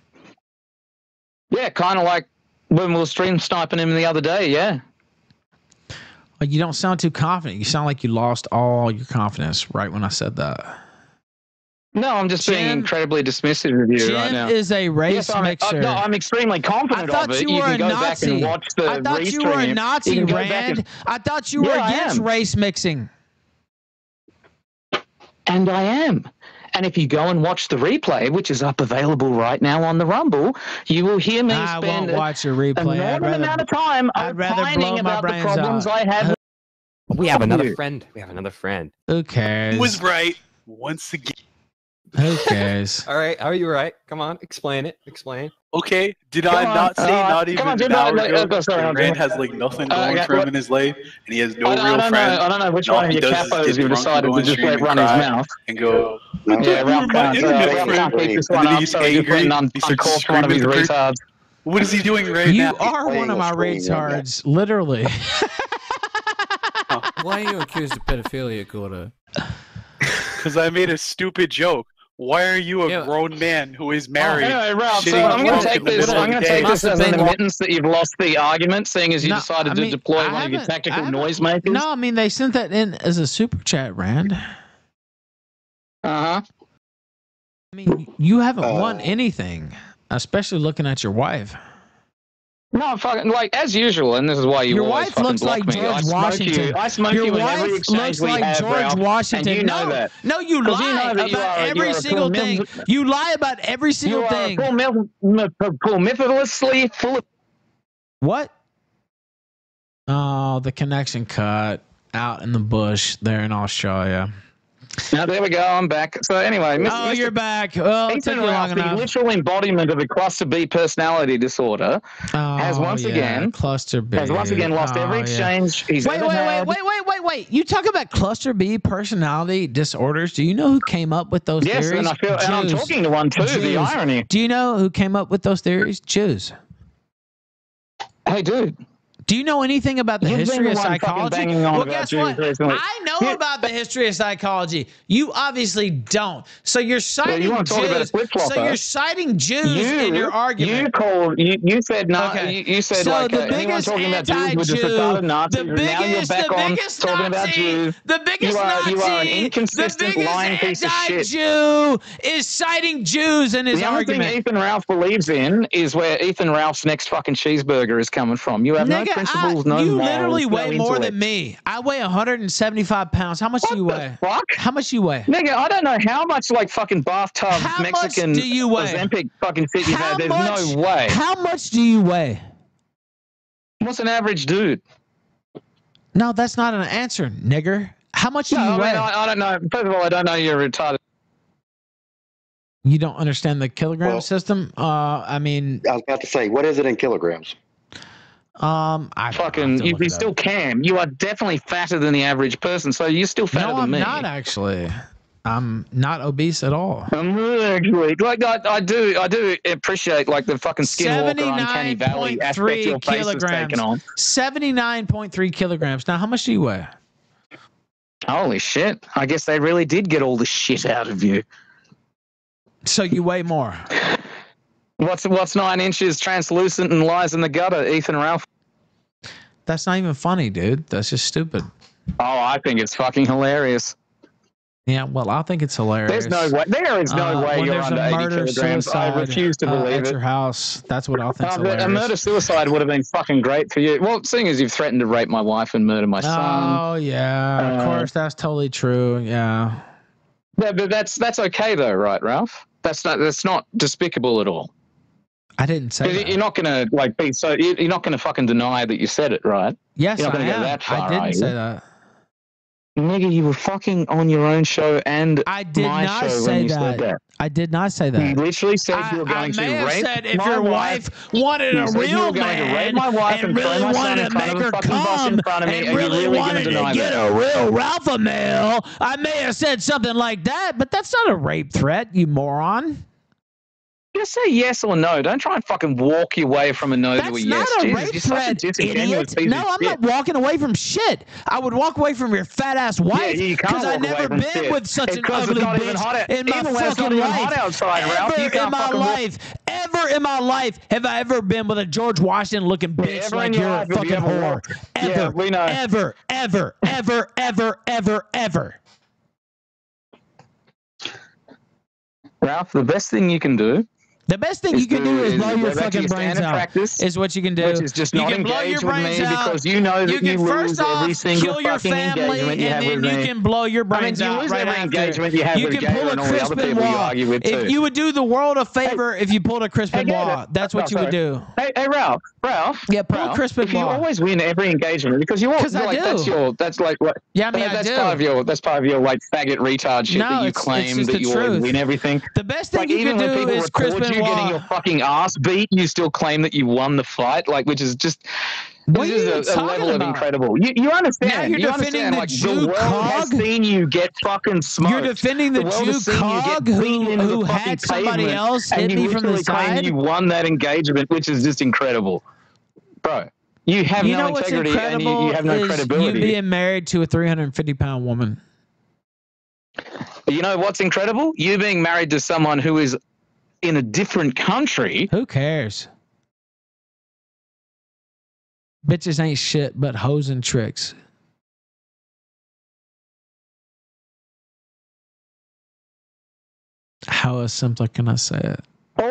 Yeah, kind of like when we were stream sniping him the other day. Yeah. Like, you don't sound too confident. You sound like you lost all your confidence right when I said that. No, I'm just being incredibly dismissive of you Jim right now. is a race yes, I'm, uh, no, I'm extremely confident I thought of it. you were can a go back Nazi. and watch the I thought you were a. Nazi, You can go back Rand. and- I thought you were Yeah, against race mixing. And I am. And if you go and watch the replay, which is up available right now on the Rumble, you will hear me I spend won't a watch your replay. I'd enormous amount of time I'd rather blow opining my about the problems out. I have. We have another friend. We have another friend. who cares? was right once again. Who cares? All right. Are you right? Come on. Explain it. Explain. Okay, did Come I on, not say uh, not come even on, an Jim, hour no, no, ago? no, sorry, that no, Rand Jim. has like nothing Uh, going yeah, for him what- in his life, and he has no I, don't- real I don't friends. know. I don't know which And all one of he your does is capos get you drunk and decided go to on just stream let and run his cry mouth. and go. Yeah, "You were Ralph my can't, uh, internet Ralph friend." can't keep this And one then he up, gets so he's angry. putting on He starts uncorked one of his screaming at the retards. What is he doing right You now? are one playing of a my screen right now. retards, literally. Why are you accused of pedophilia, Gordo? Because I made a stupid joke. Why are you a Yeah. grown man who is Oh, married? Ralph, so I'm going to take this. I'm going to take this as an admittance that you've lost the argument, seeing as you No, decided I to mean, deploy I one of your tactical haven't- noisemakers. no, I mean they sent that in as a super chat, Rand. Uh huh. I mean, you haven't won Uh. anything, especially looking at your wife. No, fucking like as usual, and this is why you Your always wife fucking looks block like me. George I smoke Washington. You. I smoke Your you in wife every exchange looks we like have, George Ralph, Washington. And you know no, that. no, you 'Cause you lie know that you about are- you every are a single thing. mem- You lie about every You single are thing. full, mil- mil- full mytholously full of. What? Oh, the connection cut out in the bush there in Australia. Now there we go. I'm back. So anyway, Mr. Oh, Mr. you're back. Well, Ethan took you long Ralph, the literal embodiment of the cluster B personality disorder, has Oh, once yeah, again- cluster B. has once again lost Oh, every yeah. exchange he's Wait, ever wait, wait, had. wait, wait, wait, wait. You talk about cluster B personality disorders. Do you know who came up with those theories? Yes, theories? and I feel, and I'm talking to one too. Jews. The irony. Do you know who came up with those theories? Jews. Hey, dude. Do you know anything about the You've history the of psychology? Well, guess what? I know about the history of psychology. You obviously don't. So you're citing you about a Jews. So you're citing Jews You, in your argument. you called. You, you said no. Okay. You, you said so like the uh, biggest talking about Jews anti-Jew, retarded Nazis. the and now you're biggest, back the on biggest talking about Jews. the biggest You are- Nazi, you are an inconsistent, biggest lying piece of shit. anti-Jew is citing Jews in his the only argument. thing Ethan Ralph believes in is where Ethan Ralph's next fucking cheeseburger is coming from. You have no Nigga, principles, I, no you morals, literally no weigh more intellect. than me. I weigh 175 pounds. How much do you the weigh? fuck? How much do you weigh? Nigga, I don't know how much like fucking bathtub How much Mexican do you weigh? Ozempic fucking shit you How had. There's much- no way. How much do you weigh? What's an average dude? No, that's not an answer, nigger. How much do No, you I, mean, weigh? I, I don't know. First of all, I don't know you're retarded. you don't understand the kilogram Well- system? Uh, I mean, I was about to say, what is it in kilograms? Um, I Fucking, you, you still can. You are definitely fatter than the average person, so you're still fatter No, than I'm me. not actually. I'm not obese at all. I'm really actually like I, I do I do appreciate like the fucking skinwalker uncanny valley aspect your 79.3 face has taken kilograms. on. 79.3 kilograms. Now, how much do you weigh? Holy shit! I guess they really did get all the shit out of you. So you weigh more. What's what's nine inches translucent and lies in the gutter, Ethan Ralph? That's not even funny, dude. That's just stupid. Oh, I think it's fucking hilarious. Yeah, well, I think it's hilarious. There's no way. There is no Uh, way you're under a 80 murder kilograms. I refuse to uh, believe at it. your house. That's what I think. Uh, a murder suicide would have been fucking great for you. Well, seeing as you've threatened to rape my wife and murder my son, Oh yeah, of Uh, course that's totally true. Yeah. but, but that's that's okay though, right, Ralph? That's not that's not despicable at all. I didn't say. that. You're not gonna like be so. you- You're not gonna fucking deny that you said it, right? Yes, You're not I gonna am. go that far, I didn't say that. Nigga, you were fucking on your own show and I did my not show say when you that. said that. I did not say that. You literally said I, you were I going to may have rape said if my your wife. wife wanted a real were to man rape my wife and and really my wanted in to make her fucking bus in come front of me, and and really really wanted to get that. a real Ralpha male, I may have said something like that, but that's not a rape threat, you moron. Just say yes or no. Don't try and fucking walk your way from a no to a That's yes. not a Jesus, rape you're such a threat, idiot. No, I'm shit. not walking away from shit. I would walk away from your fat ass wife you because I walk away never been shit. with such an ugly bitch in my even when it's not fucking life. outside, ever you in my fucking walk- life, ever in my life, have I ever been with a George Washington looking bitch ever like you're a life you fucking ever whore? walked- Ever, Yeah, we know. ever, ever, ever, ever, ever, ever. Ralph, the best thing you can do The best thing is you can do is is blow your fucking brains out. practice, Is what you can do. which is just you not can blow engage your with brains me out. because you know that you can you first lose off every single kill your fucking family, engagement you and have then you can blow your I mean, brains you out right every engagement you have you with can pull a and all the Chris other people you argue with If you would do the world a favor if you pulled a Crispin Hey, Gator. That's what you would do. Hey, hey, Ralph, Ralph. Yeah, pull Ralph, Crispin If you always win every engagement because you always like that's your that's like what Yeah, I mean, that's part of your that's part of your like faggot retard shit that you claim that you win everything. The best thing you can do is record you getting your fucking ass beat, you still claim that you won the fight, like which is just What this is a, a level about? of incredible. You, you understand? Now you're you defending understand, the like, Jew the world has seen you get fucking smoked. You're defending the, world Jew has you get cog who, who had somebody else and hit you me from the side. You won that engagement, which is just incredible, bro. You have you no integrity and you, you have no credibility. you being married to a 350 pound woman. You know what's incredible? You being married to someone who is in a different country. Who cares? Bitches ain't shit but hoes and tricks. How simply can I say it?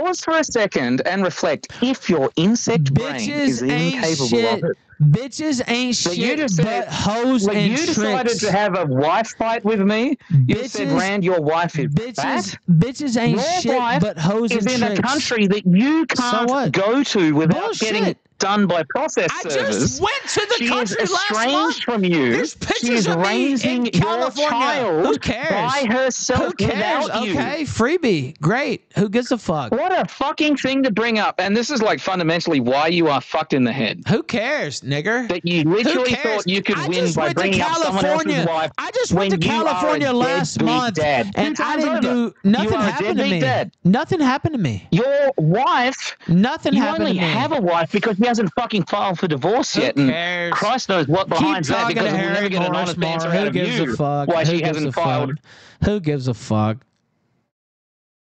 Pause for a second and reflect. If your insect brain Bitches is ain't incapable shit. of it, Bitches ain't But shit you just but hoes when and you decided to have a wife fight with me, you said, "Rand, your wife is bitches, fat." bitches ain't Your shit but hoes is and in tricks. a country that you can't what? go to without Bullshit. getting done by process I servers. just went to the she country is last estranged month. from you. There's she is of me raising in your California. child Who cares? by herself Who cares? without you. Okay, freebie, great. Who gives a fuck? What a fucking thing to bring up. And this is like fundamentally why you are fucked in the head. Who cares, nigger? That you literally thought you could I win just by went to bringing up someone California. else's wife. I just went to you California last month, dad. And I didn't over. do nothing You happened to me. dad. Nothing happened to me. Your wife, Nothing you happened only to me. have a wife because hasn't fucking filed for divorce Who yet. And? Christ knows what behind that because we'll never get an honest answer more. out Who of gives you a fuck? why Who she gives hasn't a filed. fuck? Who gives a fuck?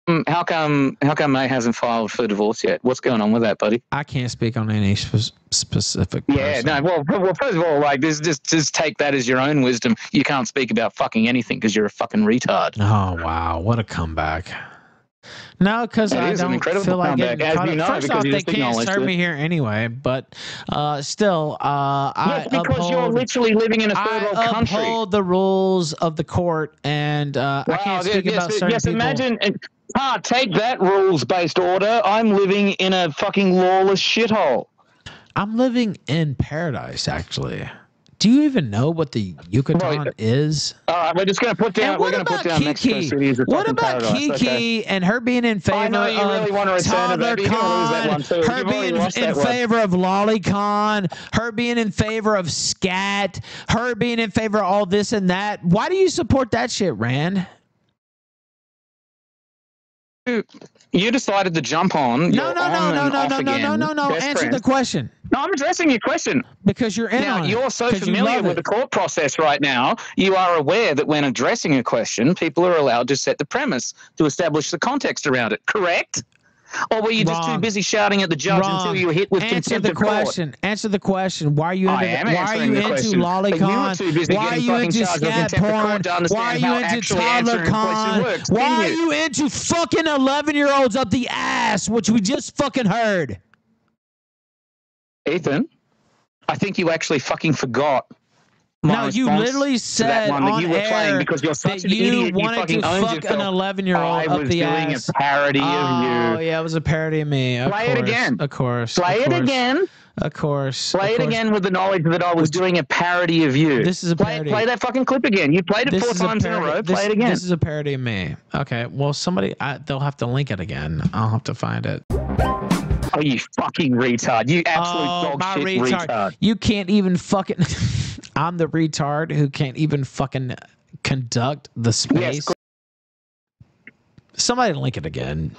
Mm, How come? How come May hasn't filed for divorce yet? What's going on with that, buddy? I can't speak on any spe- specific. Yeah, person. no. Well, well, first of all, like, this, just just take that as your own wisdom. You can't speak about fucking anything because you're a fucking retard. Oh wow, what a comeback! No, because I don't feel like comeback, getting caught up. First off, they can't serve it. me here anyway. But uh, still, uh, Yes, I because you're uphold, literally living in a third world country. uphold the rules of the court, and uh, I can't yes, speak yes, about certain yes, people. imagine. Ah, take that rules-based order. I'm living in a fucking lawless shithole. I'm living in paradise, actually. Do you even know what the Yucatan is? All right, we're just going to put down. And We're what going to put about down Kiki? City as a What about. Kiki Okay. and her being in favor I of really want to return to that, but Tyler you're gonna lose that Khan, her You've being in that one. favor of Lolicon, her being in favor of scat, her being in favor of all this and that. Why do you support that shit, Rand? You decided to jump on. No, no, no, on no, no, no, no, no, no, no. best Answer the question No, I'm addressing your question. because you're in Now, on you're so you familiar love with it. the court process right now, you are aware that when addressing a question, people are allowed to set the premise to establish the context around it, correct? Or were you just too busy shouting at the judge Wrong. until you were hit with Answer contempt the of court? question. Answer the question. Why are you into? am why are you the into. But you were lolicon? too busy Why are you into scat porn? court Why are you into toddler con? works, Why are you? you into fucking eleven year olds up the ass, which we just fucking heard? Ethan, I think you actually fucking forgot. No, you literally said one that on you were playing air because you're such that an you idiot. wanted fucking to fuck an 11 year old I up was the doing ass. a parody oh, of you. yeah, it was a parody of me. Of Play it again. Of course. Play of it again. Of course. Play of it again with the knowledge that I was doing a parody of you. This is a play, parody. Play that fucking clip again. You played it This four times in a row. This, play it again. This is a parody of me. Okay. Well, somebody, I, they'll have to link it again. I'll have to find it. Oh, you fucking retard! You absolute oh, dog shit retard. retard. You can't even fucking. I'm the retard who can't even fucking conduct the space. Somebody link it again.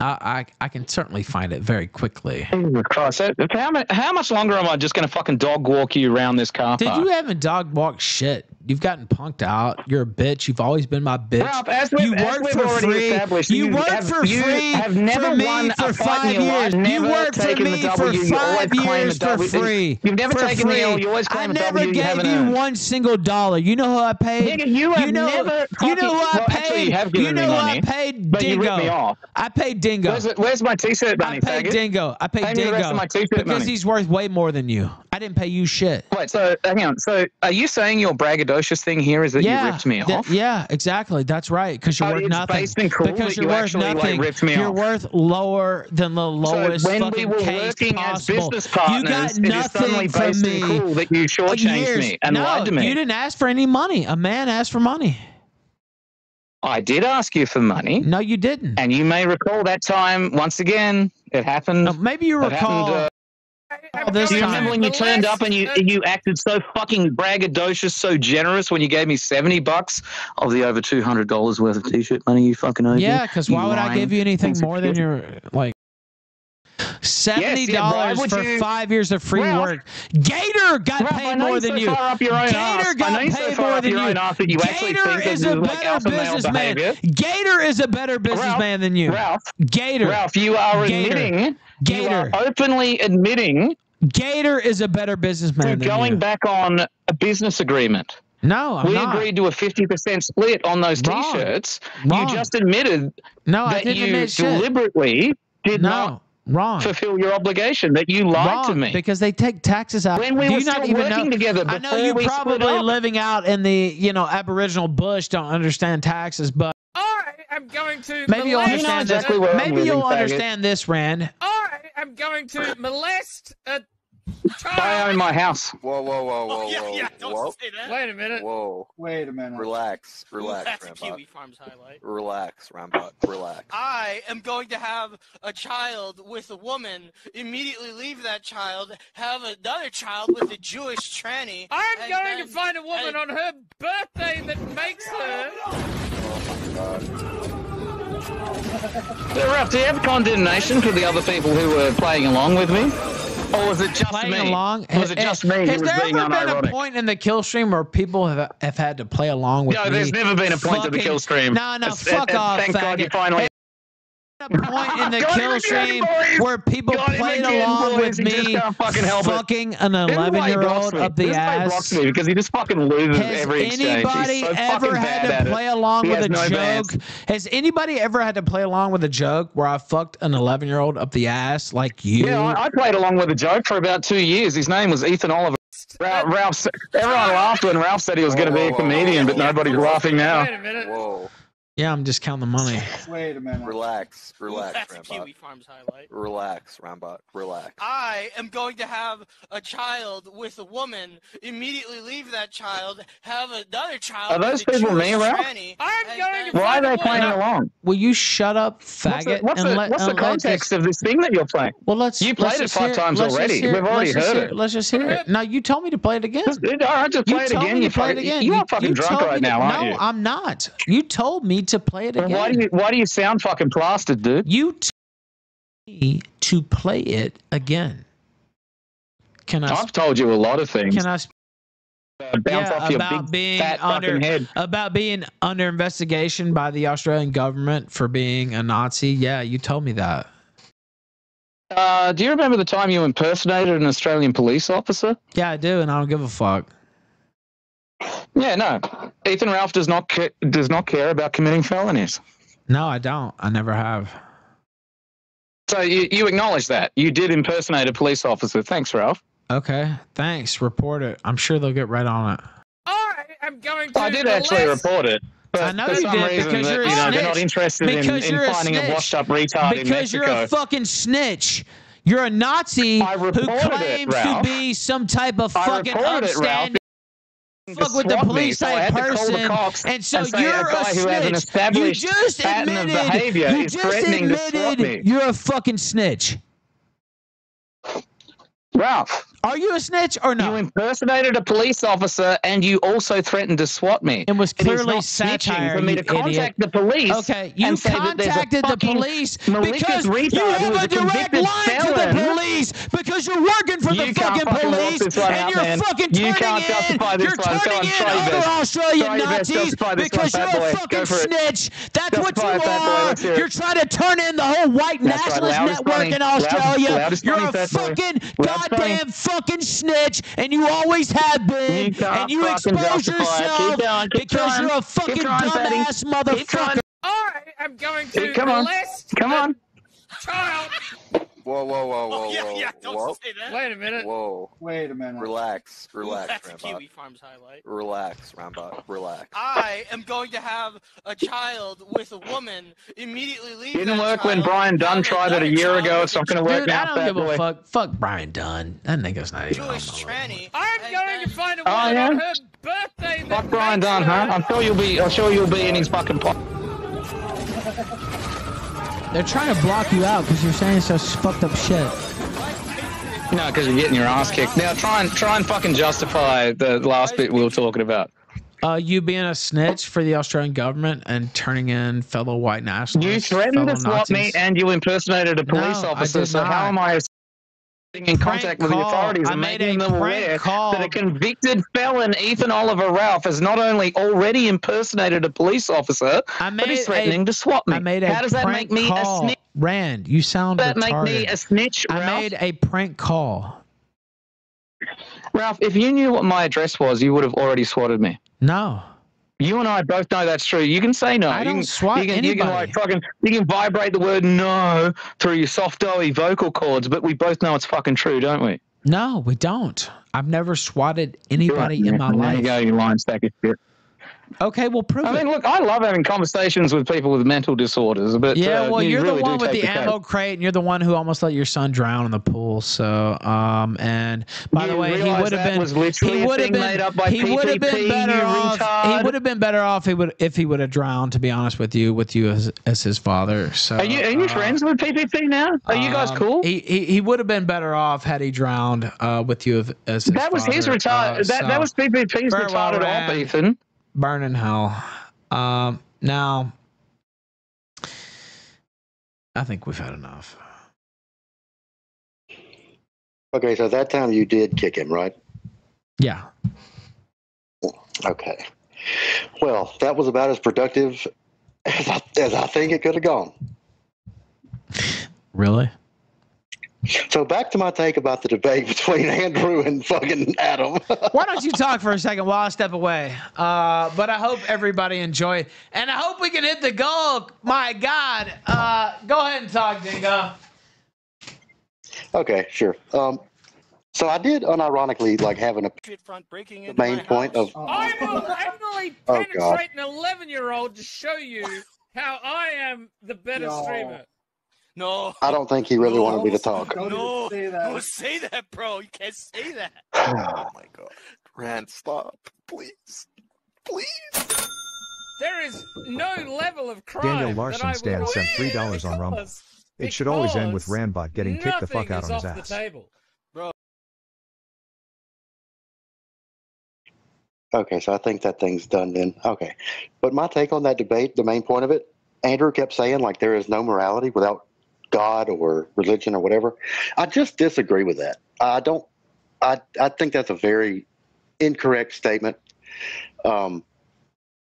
I, I I can certainly find it very quickly. Jesus Christ! How, how much longer am I just going to fucking dog walk you around this car Did park? you haven't dog walk shit? You've gotten punked out. You're a bitch. You've always been my bitch. Ralph, you work for free. You, you work have- for you free have never for me won for five years. You work for me for five years for free. You've never for taken the free. L, you always I claim a never W gave haven't you one single dollar. You know who I paid? Nigga, you have know, never You know who I fucking- well, actually, paid? you know who I paid? but you Dingo. ripped me off. I paid Dingo. Where's, where's my t-shirt I money, paid faggot? Dingo. I paid Pay me the rest Dingo of my t-shirt because money. he's worth way more than you. I didn't pay you shit. Wait, so hang on. So are you saying your braggadocious thing here is that yeah, you ripped me th- off? yeah, exactly. That's right. Because you're Oh, worth nothing. cool because you're you worth like, nothing. me you're off. worth lower than the lowest so when we were case working as possible. business you partners, got it is nothing from me. cool that you shortchanged Years. me and no, lied to me. You didn't ask for any money. A man asked for money. I did ask you for money. No, you didn't. And you may recall that time once again. It happened. No, maybe you it recall. happened, uh, this do you time. remember when you turned up and you you acted so fucking braggadocious, so generous when you gave me seventy bucks of the over two hundred dollars worth of t-shirt money you fucking owed me? Yeah, because why would I give you anything more than your like seventy yeah, dollars would for you- five years of free Ralph- work? Gator got Ralph, paid more than so you. far up your own Gator got so paid more than you. that you Gator is a like better businessman. Gator is a better businessman than you. Ralph, Gator. Ralph, you are Gator. admitting, you Gator. are openly admitting Gator is a better businessman than going you. back on a business agreement. No, I'm we not. agreed to a 50% split on those Wrong. t-shirts. Wrong. You just admitted No, I that didn't you admit shit. did No, not wrong. fulfill your obligation, that you lied Wrong, to me. because they take taxes out. When we Do were you not still even working know? together I know you we split probably living out in the you know Aboriginal bush don't understand taxes, but I am going to maybe you'll understand exactly where I'm Maybe you'll faggot. understand this, Rand. I am going to molest a I own my house. Whoa, whoa, whoa, whoa, Oh, yeah, whoa, yeah, don't whoa, say that. Wait a minute. whoa. Wait a minute. Relax, relax, That's a Randbot. Kiwi Farms highlight. Relax, Randbot. Relax. I am going to have a child with a woman, immediately leave that child, have another child with a Jewish tranny. I'm and going then- to find a woman and- on her birthday that makes her. So, Ralph, do you have condemnation for the other people who were playing along with me? Or was it just Playing me? along. Was it just me Has there ever been a point in the Killstream where people have, have had to play along with No, me? there's never been a point to the Killstream. No, no, It's- fuck it- off, Thank God you finally. A point in the Got Killstream boys. where people Got him played along boys. with me fucking help fucking an This is why 11 he year blocks old up the this is why he blocks ass. me because he just fucking loses Has every exchange. anybody so ever had bad at to it. play along He with a no joke? bands. Has anybody ever had to play along with a joke where I fucked an 11 year old up the ass like you? Yeah, I, I played along with a joke for about two years. His name was Ethan Oliver. Ralph, Ralph everyone laughed when Ralph said he was going to be a Whoa, whoa, whoa, comedian, whoa, but whoa. nobody's laughing now. Wait a minute. Whoa. Yeah, I'm just counting the money. Wait a minute. Relax, relax, That's Randbot. Kiwi Farms highlight. Relax, Randbot. Relax. I am going to have a child with a woman, immediately leave that child, have another child. Are those people Jewish me, Ralph? tranny, I'm going to Why are find a they woman. playing along? Will you shut up, What's the, faggot? what's and the, let, what's the and let context this- of this thing that you're playing? Well, let's. You let's played it five hear- times already. hear- We've already heard hear- it. Let's just hear it. No, you told me to play it again. Just, all right, just you it again. You play it again. You are fucking drunk right now, aren't you? no. I'm not. You told me to play it again. why do you why do you sound fucking plastered, dude? You told me to play it again. Can I? I've told you a lot of things. Can I? uh, bounce yeah, off your about big being fat under fucking head. about being under investigation by the Australian government for being a Nazi. Yeah, you told me that. Uh, do you remember the time you impersonated an Australian police officer? Yeah, I do, and I don't give a fuck. Yeah, no. Ethan Ralph does not ca- does not care about committing felonies. No, I don't. I never have. So you, you acknowledge that you did impersonate a police officer. Thanks, Ralph. Okay, thanks. Report it. I'm sure they'll get right on it. I am going to. I did actually molest- report it. But I know for you some did reason because that, you're a you know, they're not interested in, Because in you're a finding a, snitch. washed up retard in Because you're a fucking snitch. You're a Nazi who reported it, claims to be some type of I fucking reported it, Ralph. Upstanding. Fuck with the swat me, police so I type had to call the person, and so and you're a guy who has an snitch. you just admitted, you just threatening to swat admitted you're a fucking snitch. Ralph, Are you a snitch or no? you impersonated a police officer and you also threatened to swat me. It was It clearly not snitching satire, for me to contact the police. Okay, you and say that there's a contacted the police because you have a direct line to the felon. police because you're working for the You can't fucking fucking police and out, you're man. fucking You turning can't in, this you're one. Turning in other. Australian. Nazis because you're a fucking it. snitch. That's what you it, are. It. You're trying to turn in the whole white nationalist network in Australia. you're a fucking Loud is funny. goddamn fucking snitch, and you always have been. You and you expose yourself going. Because trying. you're a fucking trying, fatty. dumbass Keep trying. motherfucker. I am going to Come on. Come on. child. Whoa, whoa, whoa, oh, whoa, Oh, yeah, whoa, yeah, don't whoa, say that. Wait a minute. whoa. Wait a minute. Relax, Ooh, relax, that's a Randbot. Kiwi Farms highlight. Relax, Randbot. Relax. I am going to have a child with a woman immediately leave Didn't that work when Brian Dunn tried it a year ago. It's not going to work Dude, now, I don't fat give a fuck. Fuck Brian Dunn. That nigga's not even. Jewish on the tranny. I'm going then- to find a Oh, yeah? on her birthday. Fuck Brian Dunn, her- huh? I'm sure you'll be. I'm sure you'll be in his fucking pot. They're trying to block you out because you're saying such fucked up shit. No, because you're getting your ass kicked. Now try and try and fucking justify the last bit we were talking about. Uh, you being a snitch for the Australian government and turning in fellow white nationalists. You threatened to fellow swat me, and you impersonated a police No, officer. So how am I in contact with the authorities I and making a them aware call. that a convicted felon, Ethan Oliver Ralph, has not only already impersonated a police officer, I but is threatening a, to swat me. I made a how does that make me call. a snitch? Rand, you sound Does that retarded. make me a snitch, I made a prank call. Ralph, if you knew what my address was, you would have already swatted me. No. You and I both know that's true. You can say no. I you don't can, swat you can, You can like fucking, you can vibrate the word no through your soft doughy vocal cords, but we both know it's fucking true, don't we? No, we don't. I've never swatted anybody in my there life. you go, you lying stack of shit. Okay, well, prove I it. mean, look, I love having conversations with people with mental disorders, but yeah, uh, well, you you're really the one with the cake. ammo crate, and you're the one who almost let your son drown in the pool. So, um, and by the way, he would have been he would have been made up by he would have been better you off. He would have been better off. He would if he would have drowned. To be honest with you, with you as, as his father. So, Are you are you uh, friends with PPP now? Are you guys um, cool? He, he he would have been better off had he drowned uh, with you as his that was his retard. Uh, that that was PPP's retarded off, Ethan. Burn in hell. Um, now, I think we've had enough. Okay, so that time you did kick him, right? Yeah. Okay. Well, that was about as productive as I, as I think it could have gone. Really? So back to my take about the debate between Andrew and fucking Adam. Why don't you talk for a second while I step away? Uh, but I hope everybody enjoyed, and I hope we can hit the goal. My God, uh, go ahead and talk, Dingo. okay, sure. Um, so I did unironically like having a front breaking the main point house. of I will happily Oh, God. penetrate an 11 year old to show you how I am the better No. streamer. No. I don't think he really wanted me to talk. Don't No, say that. don't say that, bro. You can't say that. Oh my god. Rand, stop. Please. Please. There is no level of crime. Daniel that I Larson will Stan sent $3 on Rumble. It should always end with because Randbot getting kicked the fuck out is on his off ass. the table. Okay, so I think that thing's done then. Okay. But my take on that debate, the main point of it, Andrew kept saying like there is no morality without God or religion or whatever. I just disagree with that. I don't I I think that's a very incorrect statement. Um,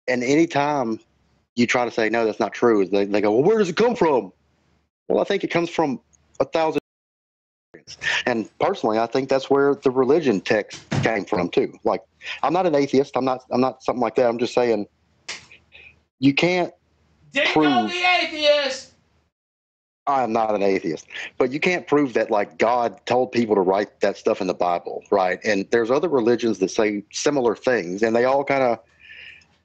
and anytime you try to say no, that's not true, they, they go, well, where does it come from? Well, I think it comes from a thousand. And personally, I think that's where the religion text came from too. Like, I'm not an atheist. I'm not. I'm not something like that. I'm just saying, you can't prove. the atheist. I am not an atheist, but you can't prove that like God told people to write that stuff in the Bible, right? And there's other religions that say similar things, and they all kind of,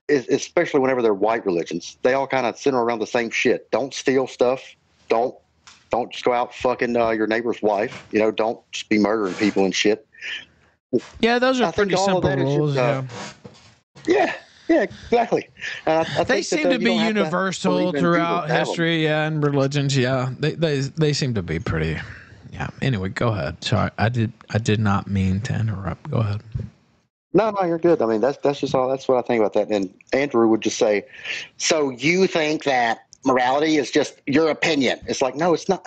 especially whenever they're white religions, they all kind of center around the same shit. Don't steal stuff. Don't don't just go out fucking uh, your neighbor's wife. You know, don't just be murdering people and shit. Yeah, those are I pretty simple is just, rules. uh, yeah. Yeah, yeah, exactly. I they seem uh, to be to universal throughout to 'em. history, yeah, and religions, yeah. They they they seem to be pretty. Yeah. Anyway, go ahead. Sorry, I did I did not mean to interrupt. Go ahead. No, no, you're good. I mean, that's that's just all. That's what I think about that. And Andrew would just say, "So you think that morality is just your opinion?" It's like, no, it's not.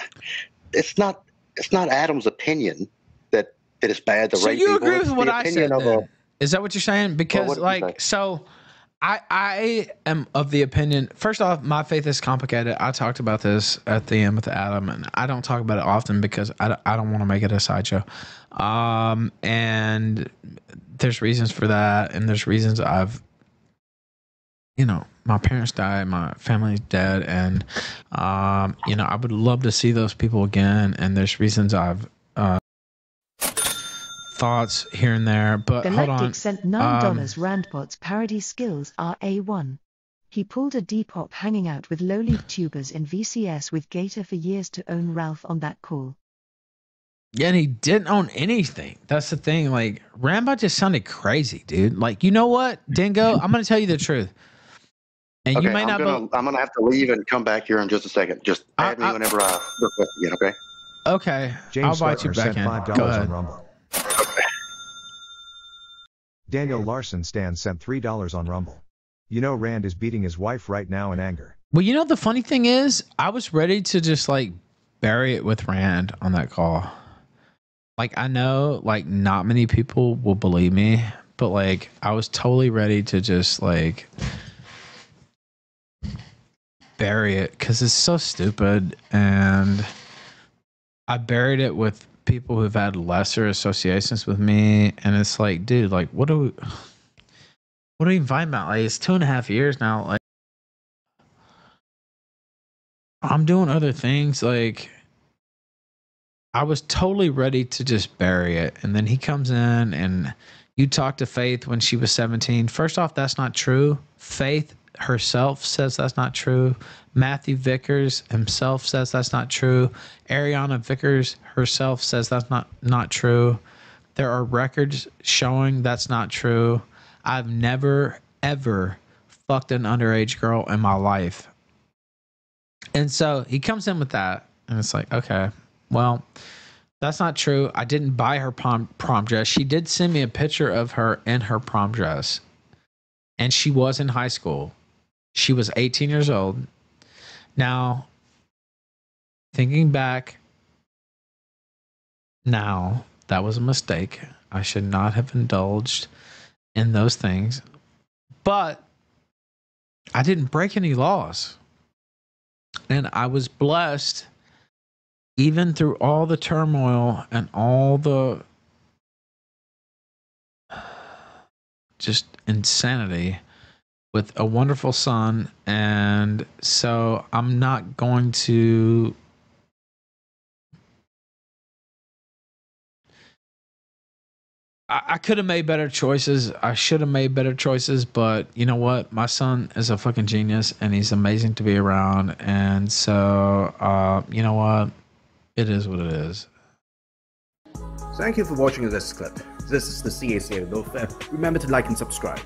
It's not. It's not Adam's opinion that that it's bad to So you agree with what I said? a- Is that what you're saying? Because you like so. I, I am of the opinion. First off, my faith is complicated. I talked about this at the end with Adam, and I don't talk about it often because I, don't- I don't want to make it a sideshow. Um, and there's reasons for that, and there's reasons I've, you know, my parents died, my family's dead, and um, you know, I would love to see those people again. And there's reasons I've uh, thoughts here and there, but hold Galactic on. sent Um, $9 Randbot's parody skills are A1. He pulled a Depop hanging out with lowleaf tubers in VCS with Gator for years to own Ralph on that call. Yeah, and he didn't own anything. That's the thing. Like Rambo just sounded crazy, dude. Like, you know what, Dingo? I'm gonna tell you the truth. And okay, you may I'm not gonna I'm gonna have to leave and come back here in just a second. Just add me whenever I request again. Okay. okay. James I'll invite you back in. five Go dollars on ahead. Daniel Larson Stan sent three dollars on Rumble. You know Rand is beating his wife right now in anger. Well, you know the funny thing is, I was ready to just like bury it with Rand on that call. Like I know like not many people will believe me, but like I was totally ready to just like bury it cuz it's so stupid and I buried it with people who've had lesser associations with me and it's like dude like what do we what are we fighting about like it's two and a half years now like I'm doing other things. Like, I was totally ready to just bury it. And then he comes in and you talked to Faith when she was 17. First off, that's not true. Faith herself says that's not true. Matthew Vickers himself says that's not true. Ariana Vickers herself says that's not, not true. There are records showing that's not true. I've never, ever fucked an underage girl in my life. And so he comes in with that, and it's like, okay, well, that's not true. I didn't buy her prom, prom dress. She did send me a picture of her in her prom dress, and she was in high school. She was 18 years old. Now, thinking back, now that was a mistake. I should not have indulged in those things, but I didn't break any laws. And I was blessed, even through all the turmoil and all the just insanity, with a wonderful son. And so I'm not going to. I, could have made better choices. I should have made better choices, but you know what? My son is a fucking genius and he's amazing to be around. And so, uh, you know what? It is what it is. Thank you for watching this clip. This is the CACA Welfare. Remember to like and subscribe.